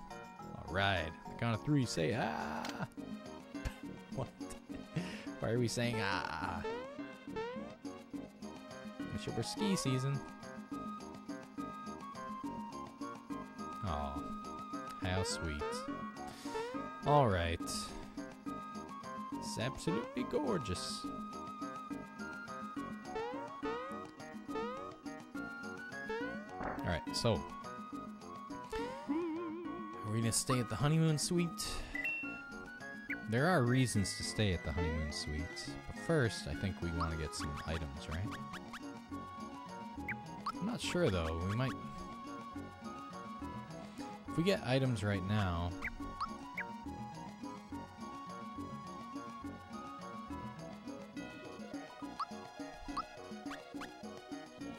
Alright. The count of three, say ah. what? Why are we saying ah? It's your ski season. Oh, how sweet. Alright. It's absolutely gorgeous. Alright, so. Are gonna stay at the honeymoon suite? There are reasons to stay at the honeymoon suite, but first, I think we want to get some items, right? I'm not sure though. We might. If we get items right now.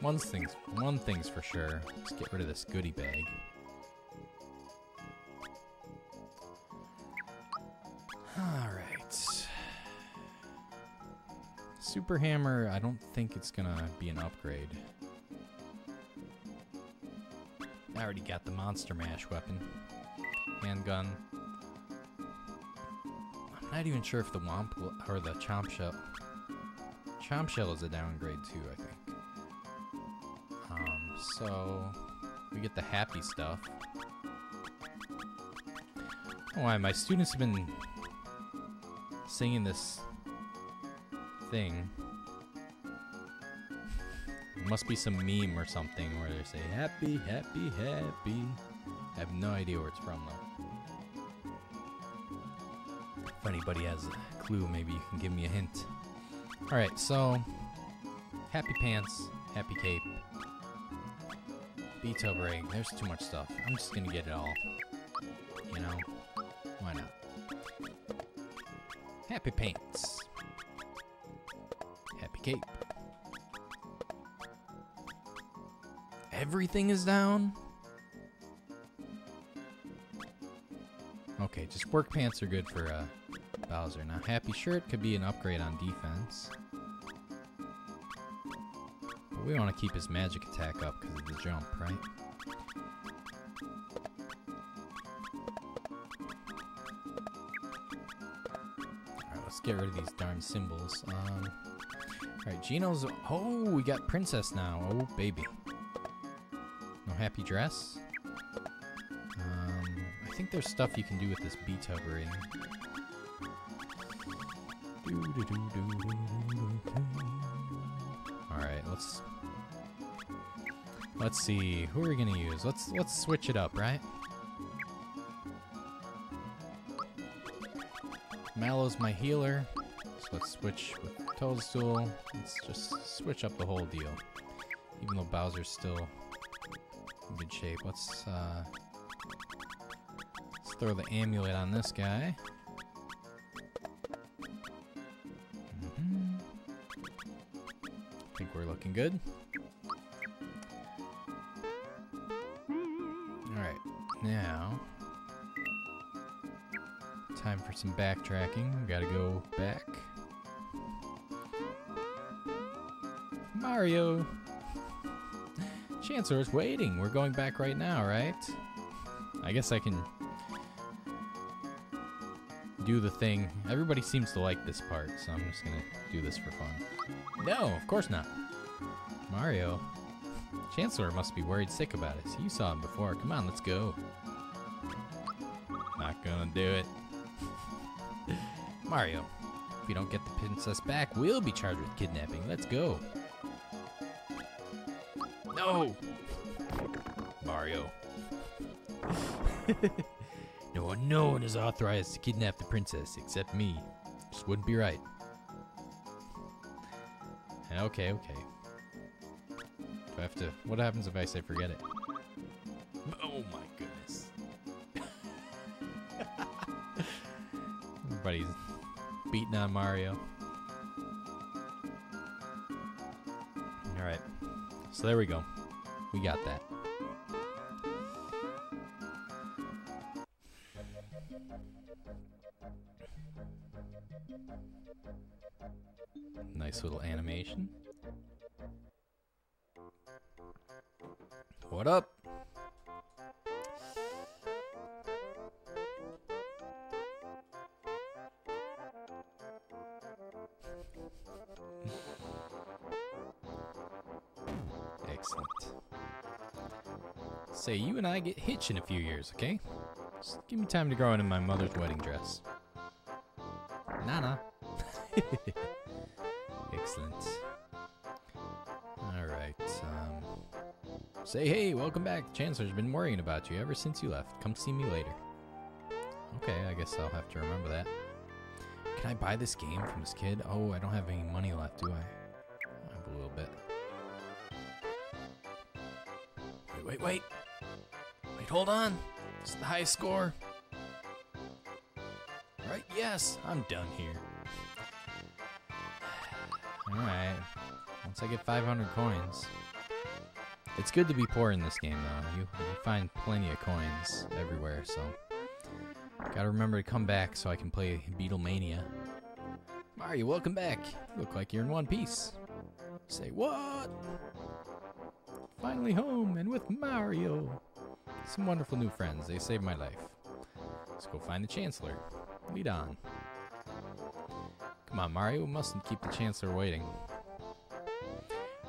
One thing's one thing's for sure. Let's get rid of this goodie bag. Alright. Super Hammer, I don't think it's gonna be an upgrade. I already got the Monster Mash weapon. Handgun. I'm not even sure if the Womp or the Chomp Shell. Chomp Shell is a downgrade too, I think. Um, so we get the happy stuff. Oh, why my students have been singing this thing. Must be some meme or something where they say happy, happy, happy. I have no idea where it's from though. If anybody has a clue, maybe you can give me a hint. Alright, so happy pants, happy cape, Beto break. There's too much stuff. I'm just gonna get it all. Happy pants. Happy cape. Everything is down? Okay, just work pants are good for uh, Bowser. Now, happy shirt could be an upgrade on defense. But we want to keep his magic attack up because of the jump, right? Get rid of these darn symbols. Um, Alright, Geno's... Oh, we got Princess now. Oh, baby. No happy dress? Um, I think there's stuff you can do with this Beto ring. Alright, let's let's see. Who are we gonna use? Let's let's switch it up, right? Mallow's my healer. So let's switch with Toadstool. Let's just switch up the whole deal. Even though Bowser's still in good shape. Let's uh let's throw the amulet on this guy. Mhm. think we're looking good. Some backtracking. We gotta go back. Mario! Chancellor's waiting. We're going back right now, right? I guess I can do the thing. Everybody seems to like this part, so I'm just gonna do this for fun. No, of course not. Mario. Chancellor must be worried sick about us. You saw him before. Come on, let's go. Not gonna do it. Mario, if we don't get the princess back, we'll be charged with kidnapping. Let's go. No! Mario. no one, no one is authorized to kidnap the princess except me. Just wouldn't be right. Okay, okay. Do I have to? What happens if I say forget it? Oh my goodness. Everybody's beating on Mario. Alright. So there we go. We got that. Nice little animation. What up? Say, you and I get hitched in a few years, okay? Just give me time to grow into my mother's wedding dress. Nana. Excellent. Alright, um... Say hey, welcome back. Chancellor's been worrying about you ever since you left. Come see me later. Okay, I guess I'll have to remember that. Can I buy this game from this kid? Oh, I don't have any money left, do I? I have a little bit. Wait, wait, wait. Hold on. It's the highest score. Right, yes, I'm done here. Alright. Once I get 500 coins. It's good to be poor in this game, though. You, you find plenty of coins everywhere, so. Gotta remember to come back so I can play Beetle Mania. Mario, welcome back. Look like you're in one piece. Say what? Finally home and with Mario. Some wonderful new friends. They saved my life. Let's go find the Chancellor. Lead on. Come on, Mario. We mustn't keep the Chancellor waiting.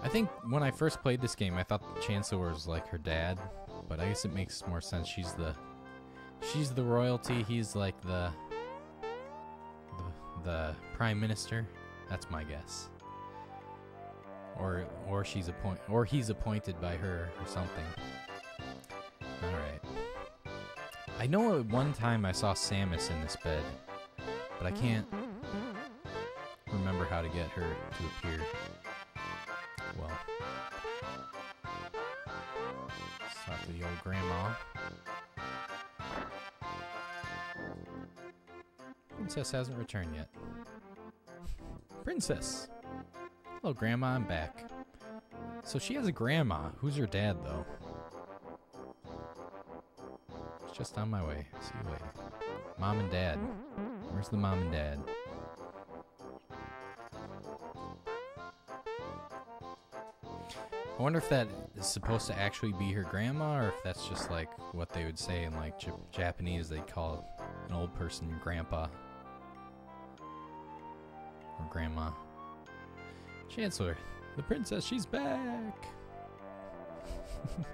I think when I first played this game, I thought the Chancellor was like her dad, but I guess it makes more sense. She's the she's the royalty. He's like the the, the prime minister. That's my guess. Or or she's appoint or he's appointed by her or something. All right. I know at one time I saw Samus in this bed, but I can't remember how to get her to appear. Well, let's talk to the old grandma. Princess hasn't returned yet. Princess! Hello, Grandma, I'm back. So she has a grandma. Who's her dad, though? Just on my way. See you later. Mom and Dad. Where's the mom and dad? I wonder if that is supposed to actually be her grandma, or if that's just like what they would say in like J- Japanese. They'd call an old person grandpa or grandma. Chancellor, the princess, she's back.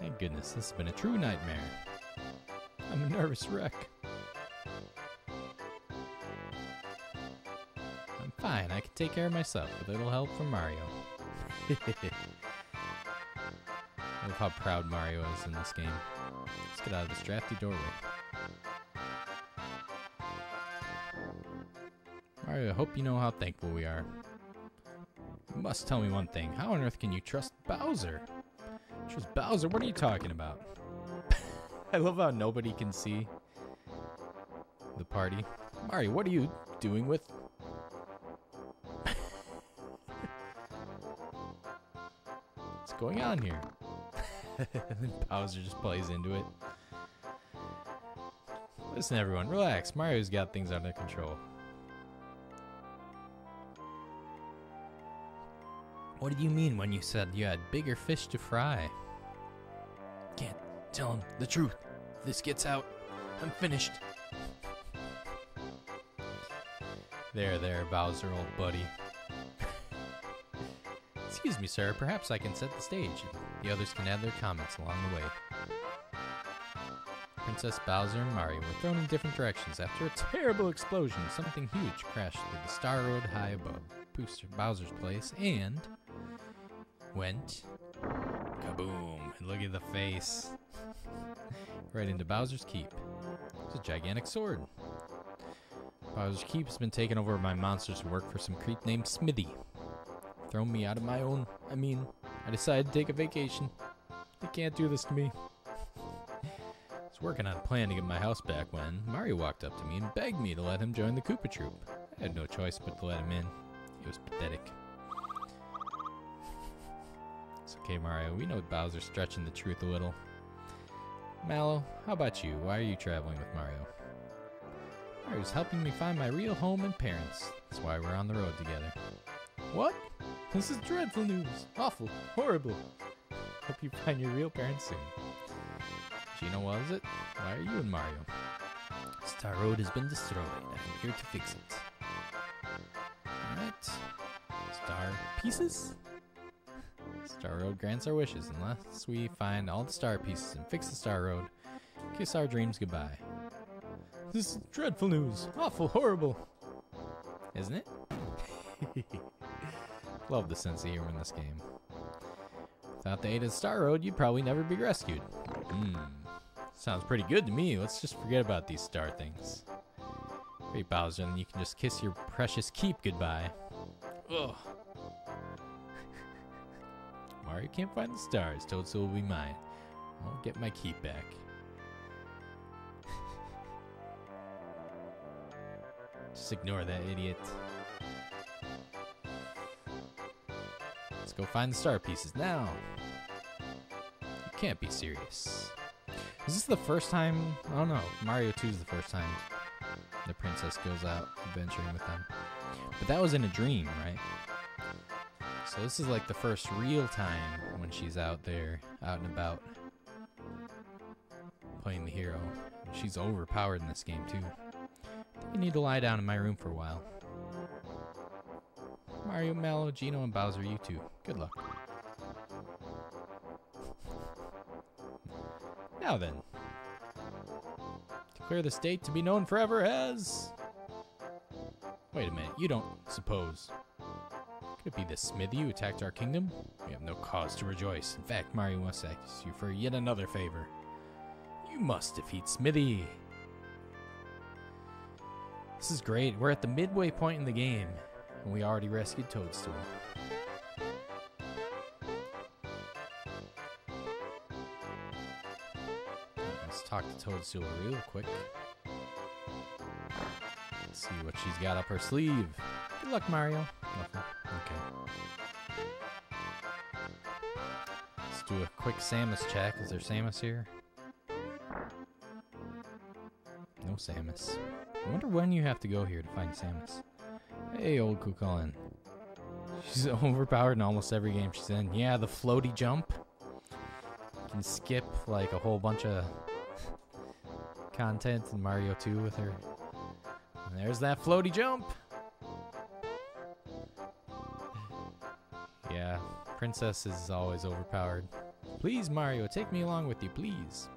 Thank goodness, this has been a true nightmare. I'm a nervous wreck. I'm fine, I can take care of myself with a little help from Mario. I love how proud Mario is in this game. Let's get out of this drafty doorway. Mario, I hope you know how thankful we are. You must tell me one thing. How on earth can you trust Bowser? Trust Bowser? What are you talking about? I love how nobody can see the party. Mario, what are you doing with What's going on here? and then Bowser just plays into it. Listen, everyone, relax. Mario's got things under control. What did you mean when you said you had bigger fish to fry? Tell him the truth. This gets out, I'm finished. There, there, Bowser, old buddy. Excuse me, sir. Perhaps I can set the stage. The others can add their comments along the way. Princess Bowser and Mario were thrown in different directions after a terrible explosion. Something huge crashed through the Star Road high above Bowser's place and went kaboom. And look at the face. Right into Bowser's Keep. It's a gigantic sword. Bowser's Keep has been taken over by monsters who work for some creep named Smithy. Thrown me out of my own. I mean, I decided to take a vacation. They can't do this to me. I was working on a plan to get my house back when Mario walked up to me and begged me to let him join the Koopa Troop. I had no choice but to let him in. It was pathetic. It's okay, Mario. We know Bowser's stretching the truth a little. Mallow, how about you? Why are you traveling with Mario? Mario's helping me find my real home and parents. That's why we're on the road together. What? This is dreadful news. Awful. Horrible. Hope you find your real parents soon. Geno, what is it? Why are you and Mario? Star Road has been destroyed. I'm here to fix it. Alright. Star pieces? Star Road grants our wishes unless we find all the star pieces and fix the Star Road. Kiss our dreams goodbye. This is dreadful news. Awful, horrible. Isn't it? Love the sense of humor in this game. Without the aid of Star Road, you'd probably never be rescued. Hmm. Sounds pretty good to me. Let's just forget about these star things. Great Bowser, and you can just kiss your precious keep goodbye. Ugh. Mario can't find the stars. Toadstool will be mine. I'll get my key back. just ignore that idiot. Let's go find the star pieces now. You can't be serious. Is this the first time? I don't know. Mario 2 is the first time the princess goes out adventuring with them. But that was in a dream, right? So this is like the first real time when she's out there, out and about, playing the hero. She's overpowered in this game too. I need to lie down in my room for a while. Mario, Mallow, Geno, and Bowser, you too. Good luck. Now then. Declare the state to be known forever as... Wait a minute, you don't suppose... Could it be the Smithy who attacked our kingdom? We have no cause to rejoice. In fact, Mario must ask you for yet another favor. You must defeat Smithy. This is great. We're at the midway point in the game, and we already rescued Toadstool. Let's talk to Toadstool real quick. Let's see what she's got up her sleeve. Good luck, Mario. Nothing. Do a quick Samus check. Is there Samus here? No Samus. I wonder when you have to go here to find Samus. Hey, old Cucullin. She's overpowered in almost every game she's in. Yeah, the floaty jump. You can skip like a whole bunch of content in Mario 2 with her. And there's that floaty jump. Yeah, Princess is always overpowered. Please, Mario, take me along with you, please.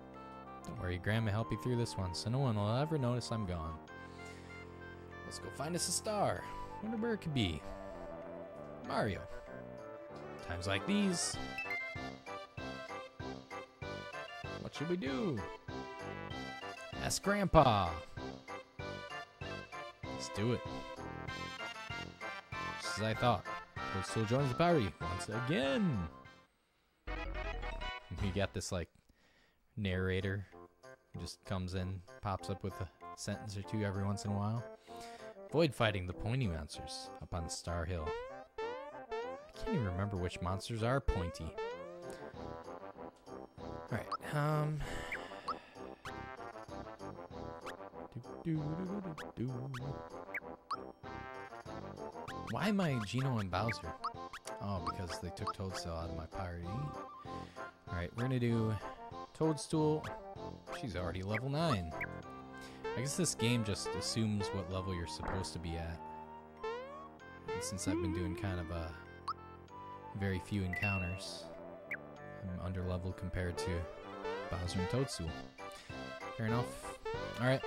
Don't worry, Grandma help you through this one, so no one will ever notice I'm gone. Let's go find us a star. Wonder where it could be. Mario. Times like these. What should we do? Ask Grandpa. Let's do it. Just as I thought. Toadstool joins the party once again. Got this like narrator just comes in, pops up with a sentence or two every once in a while. Avoid fighting the pointy monsters up on Star Hill. I can't even remember which monsters are pointy. Alright, um. Why am I Geno and Bowser? Oh, because they took Toadstool out of my party. Alright, we're gonna do Toadstool. She's already level 9. I guess this game just assumes what level you're supposed to be at. And since I've been doing kind of a very few encounters, I'm under level compared to Bowser and Toadstool. Fair enough. Alright.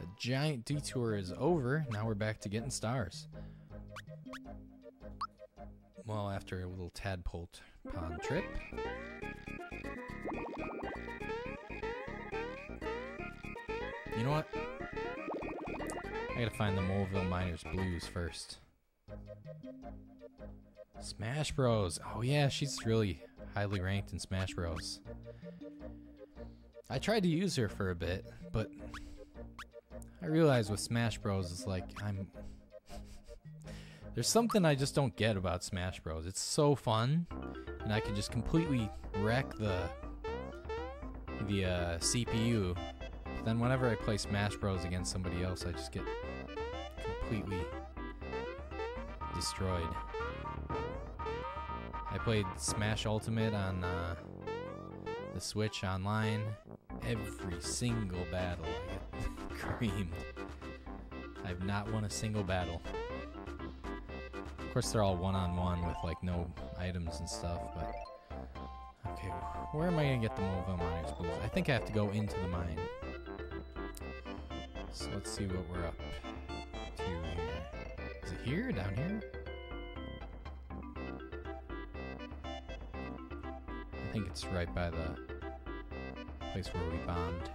The giant detour is over. Now we're back to getting stars. Well, after a little tadpole pond trip. You know what? I gotta find the Moleville Miners Blues first. Smash Bros. Oh yeah, she's really highly ranked in Smash Bros. I tried to use her for a bit, but I realized with Smash Bros. it's like I'm. There's something I just don't get about Smash Bros. It's so fun, and I can just completely wreck the the uh, CPU. Then whenever I play Smash Bros. against somebody else, I just get completely destroyed. I played Smash Ultimate on uh, the Switch online. Every single battle I get creamed. I've not won a single battle. Of course, they're all one-on-one with like no items and stuff, but okay, where am I gonna get the Moleville Miners Blues? I think I have to go into the mine. So let's see what we're up to here. Is it here? Down here? I think it's right by the place where we bombed.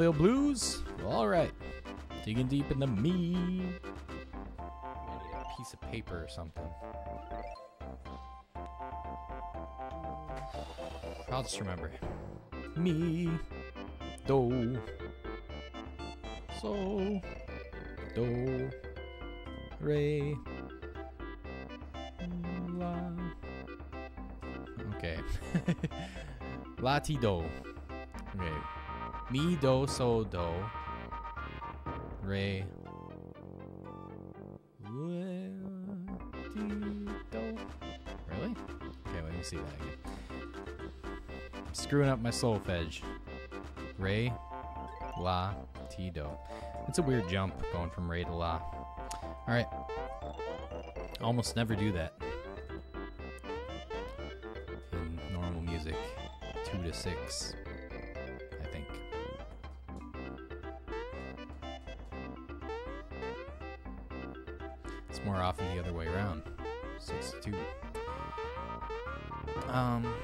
Moleville Blues? All right. Digging deep in the me. I need a piece of paper or something. I'll just remember. Me, do, so, do, re, la. Okay. la ti do. Okay. Mi, Do, Sol, Do. Re. Really? Okay, let me see that again. I'm screwing up my solfege. Re, La, Ti, Do. It's a weird jump going from Re to La. Alright. Almost never do that. In normal music, 2 to 6. Other way around. Six two. Um.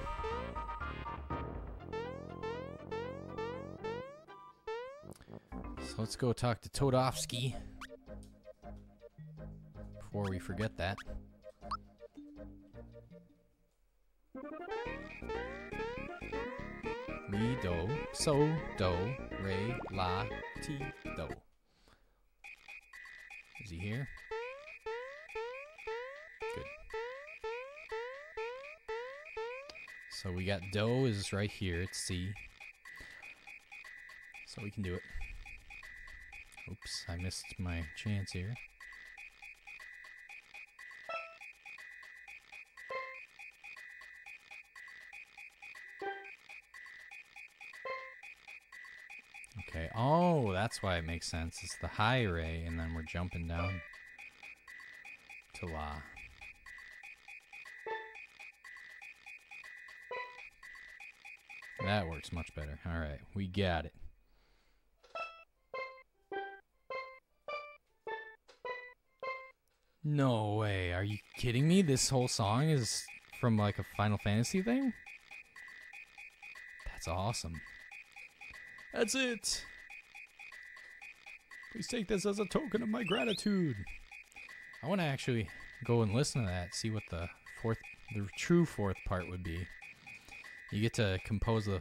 So let's go talk to Toadofsky before we forget that. Mi do so do re la ti So we got do is right here. It's C. So we can do it. Oops, I missed my chance here. Okay. Oh, that's why it makes sense. It's the high ray, and then we're jumping down to La. That works much better. All right, we got it. No way. Are you kidding me? This whole song is from like a Final Fantasy thing? That's awesome. That's it. Please take this as a token of my gratitude. I want to actually go and listen to that, see what the fourth, the true fourth part would be. You get to compose the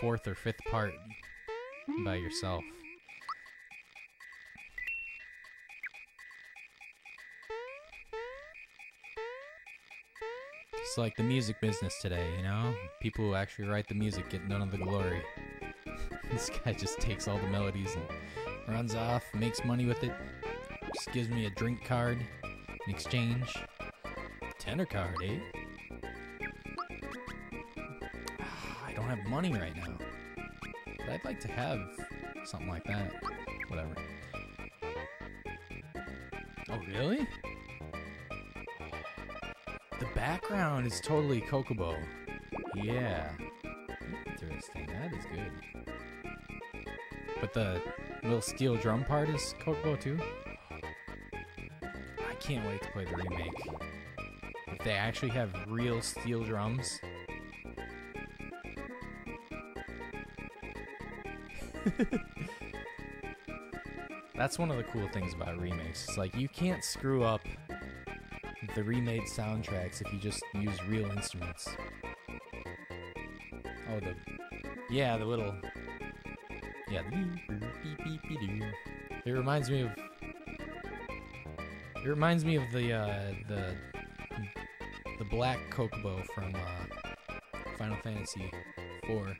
fourth or fifth part by yourself. It's like the music business today, you know? People who actually write the music get none of the glory. this guy just takes all the melodies and runs off, makes money with it, just gives me a drink card in exchange. Tenor card, eh? Don't have money right now. But I'd like to have something like that. Whatever. Oh, really? The background is totally Chocobo. Yeah. Interesting. That is good. But the little steel drum part is Chocobo too? I can't wait to play the remake. If they actually have real steel drums. That's one of the cool things about remakes. It's like you can't screw up the remade soundtracks if you just use real instruments. Oh, the yeah, the little yeah. It reminds me of it reminds me of the uh, the the black Chocobo from uh, Final Fantasy IV.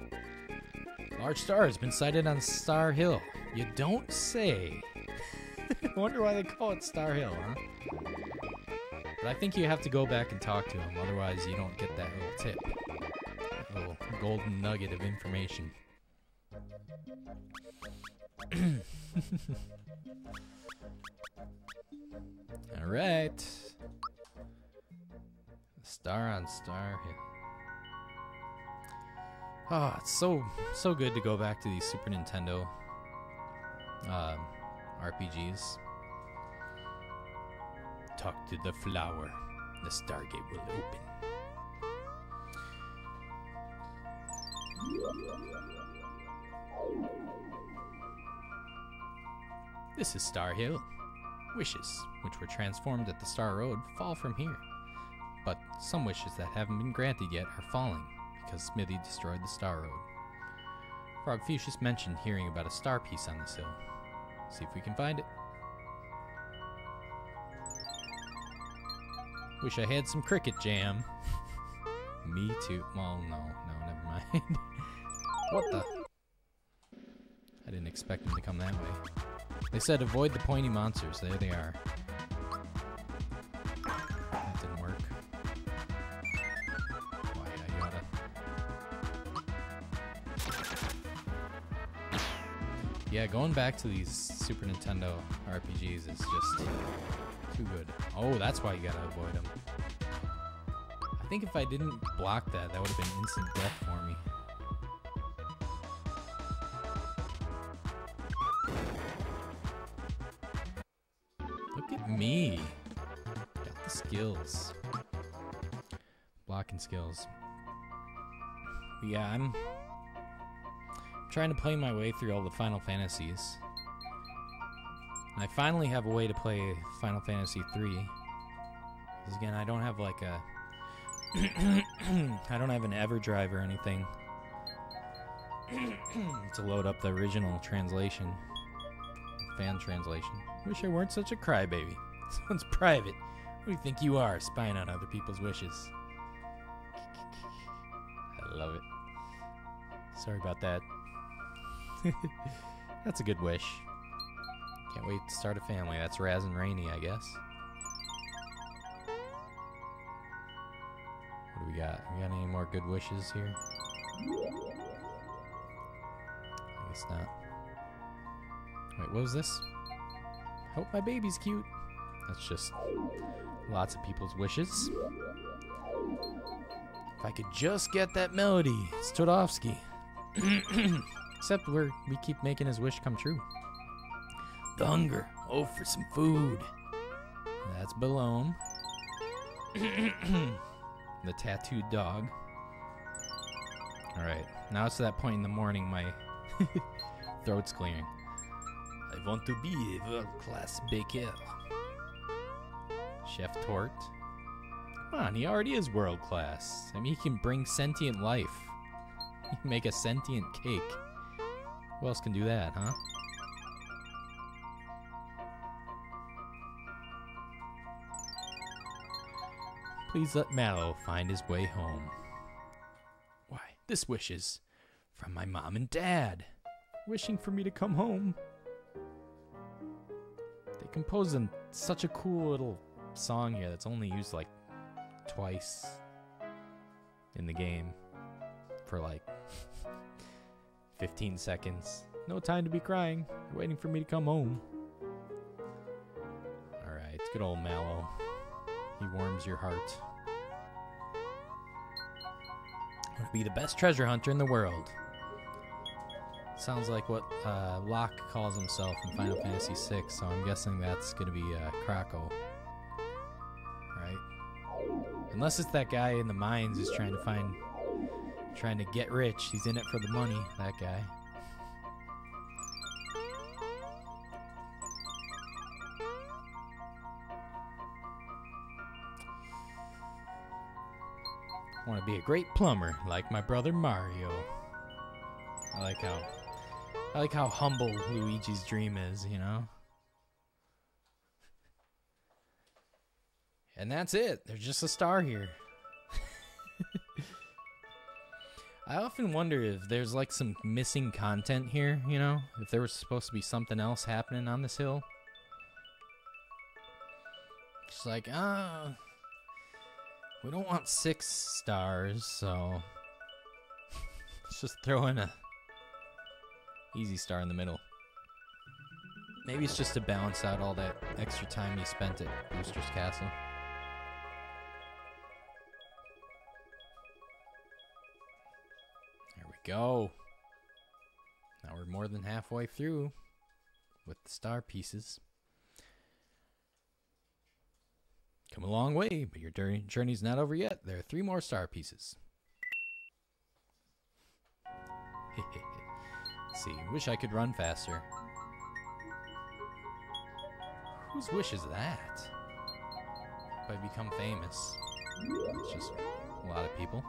Large star has been sighted on Star Hill. You don't say. I wonder why they call it Star Hill, huh? But I think you have to go back and talk to him, otherwise you don't get that little tip. That little golden nugget of information. Alright. Star on Star Hill. Oh, it's so so good to go back to these Super Nintendo um, RPGs. Talk to the flower. The Stargate will open. This is Star Hill. Wishes, which were transformed at the Star Road, fall from here. But some wishes that haven't been granted yet are falling because Smithy destroyed the Star Road. Frogfucius mentioned hearing about a star piece on this hill. See if we can find it. Wish I had some cricket jam. Me too. Well, no, no, never mind. what the? I didn't expect them to come that way. They said avoid the pointy monsters. There they are. Yeah, going back to these Super Nintendo RPGs is just too good. Oh, that's why you gotta avoid them. I think if I didn't block that, that would have been instant death for me. Look at me. Got the skills. Blocking skills. Yeah, I'm trying to play my way through all the Final Fantasies. And I finally have a way to play Final Fantasy 3. Because again, I don't have like a I don't have an EverDrive or anything to load up the original translation, fan translation. Wish I weren't such a crybaby. One's private. Who do you think you are, spying on other people's wishes? I love it. Sorry about that. That's a good wish. Can't wait to start a family. That's Raz and Raini, I guess. What do we got? We got any more good wishes here? I guess not. Wait, what was this? Hope my baby's cute. That's just lots of people's wishes. If I could just get that melody, Stodovsky. Except we're we keep making his wish come true. The hunger. Oh, for some food. That's Belome. the tattooed dog. Alright, now it's that point in the morning my throat's clearing. I want to be a world class baker. Chef Torte. Come on, he already is world class. I mean, he can bring sentient life. He can make a sentient cake. Who else can do that, huh? Please let Mallow find his way home. Why, this wish is from my mom and dad, wishing for me to come home. They composed in such a cool little song here that's only used like twice in the game for like 15 seconds. No time to be crying. You're waiting for me to come home. Alright, good old Mallow. He warms your heart. I to be the best treasure hunter in the world. Sounds like what uh, Locke calls himself in Final Fantasy VI, so I'm guessing that's going to be uh, Croco. Right? Unless it's that guy in the mines who's trying to find, trying to get rich. He's in it for the money, that guy. want to be a great plumber like my brother Mario. I like how I like how humble Luigi's dream is, you know? And that's it. There's just a star here. I often wonder if there's like some missing content here, you know? If there was supposed to be something else happening on this hill. Just like, ah, uh, we don't want six stars, so let's just throw in a easy star in the middle. Maybe it's just to balance out all that extra time you spent at Booster's Castle. Go. Now we're more than halfway through with the star pieces. Come a long way, but your journey's not over yet. There are three more star pieces. see, wish I could run faster. Whose wish is that? If I become famous. It's just a lot of people.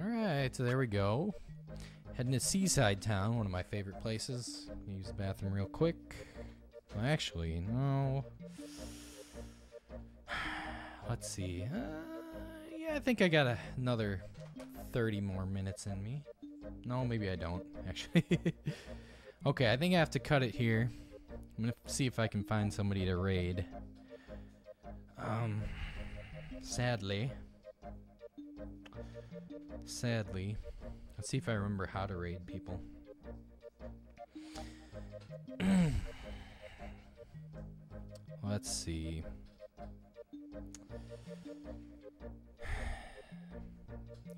Alright, so there we go. Heading to Seaside Town, one of my favorite places. Use the bathroom real quick. Well, actually, no. Let's see. Uh, yeah, I think I got a, another 30 more minutes in me. No, maybe I don't, actually. okay, I think I have to cut it here. I'm gonna see if I can find somebody to raid. Um, sadly, sadly, let's see if I remember how to raid people. Let's see.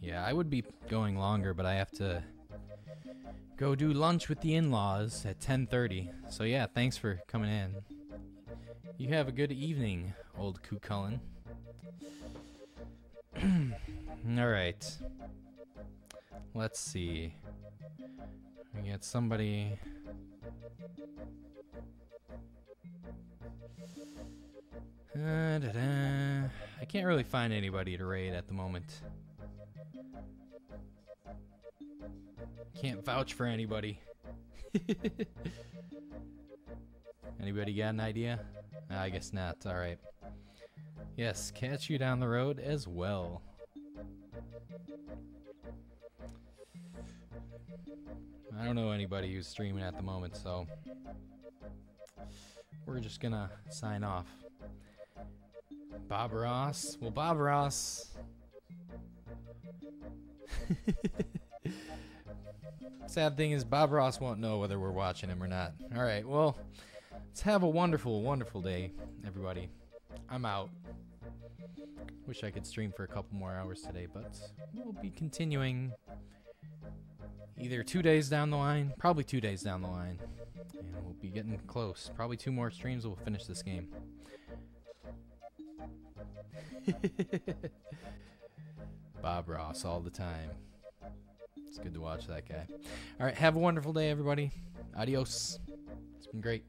Yeah, I would be going longer, but I have to go do lunch with the in-laws at 10:30. So yeah, thanks for coming in. You have a good evening, old Cucullin. All right. Let's see. We get somebody Uh, da -da. I can't really find anybody to raid at the moment. Can't vouch for anybody. anybody got an idea? I guess not. Alright. Yes, catch you down the road as well. I don't know anybody who's streaming at the moment, so we're just gonna sign off. Bob Ross. Well, Bob Ross. Sad thing is, Bob Ross won't know whether we're watching him or not. All right, well, let's have a wonderful, wonderful day, everybody. I'm out. Wish I could stream for a couple more hours today, but we'll be continuing either two days down the line, probably two days down the line. And we'll be getting close. Probably two more streams, we'll finish this game. Bob Ross all the time. It's good to watch that guy. All right, have a wonderful day, everybody. Adios. It's been great.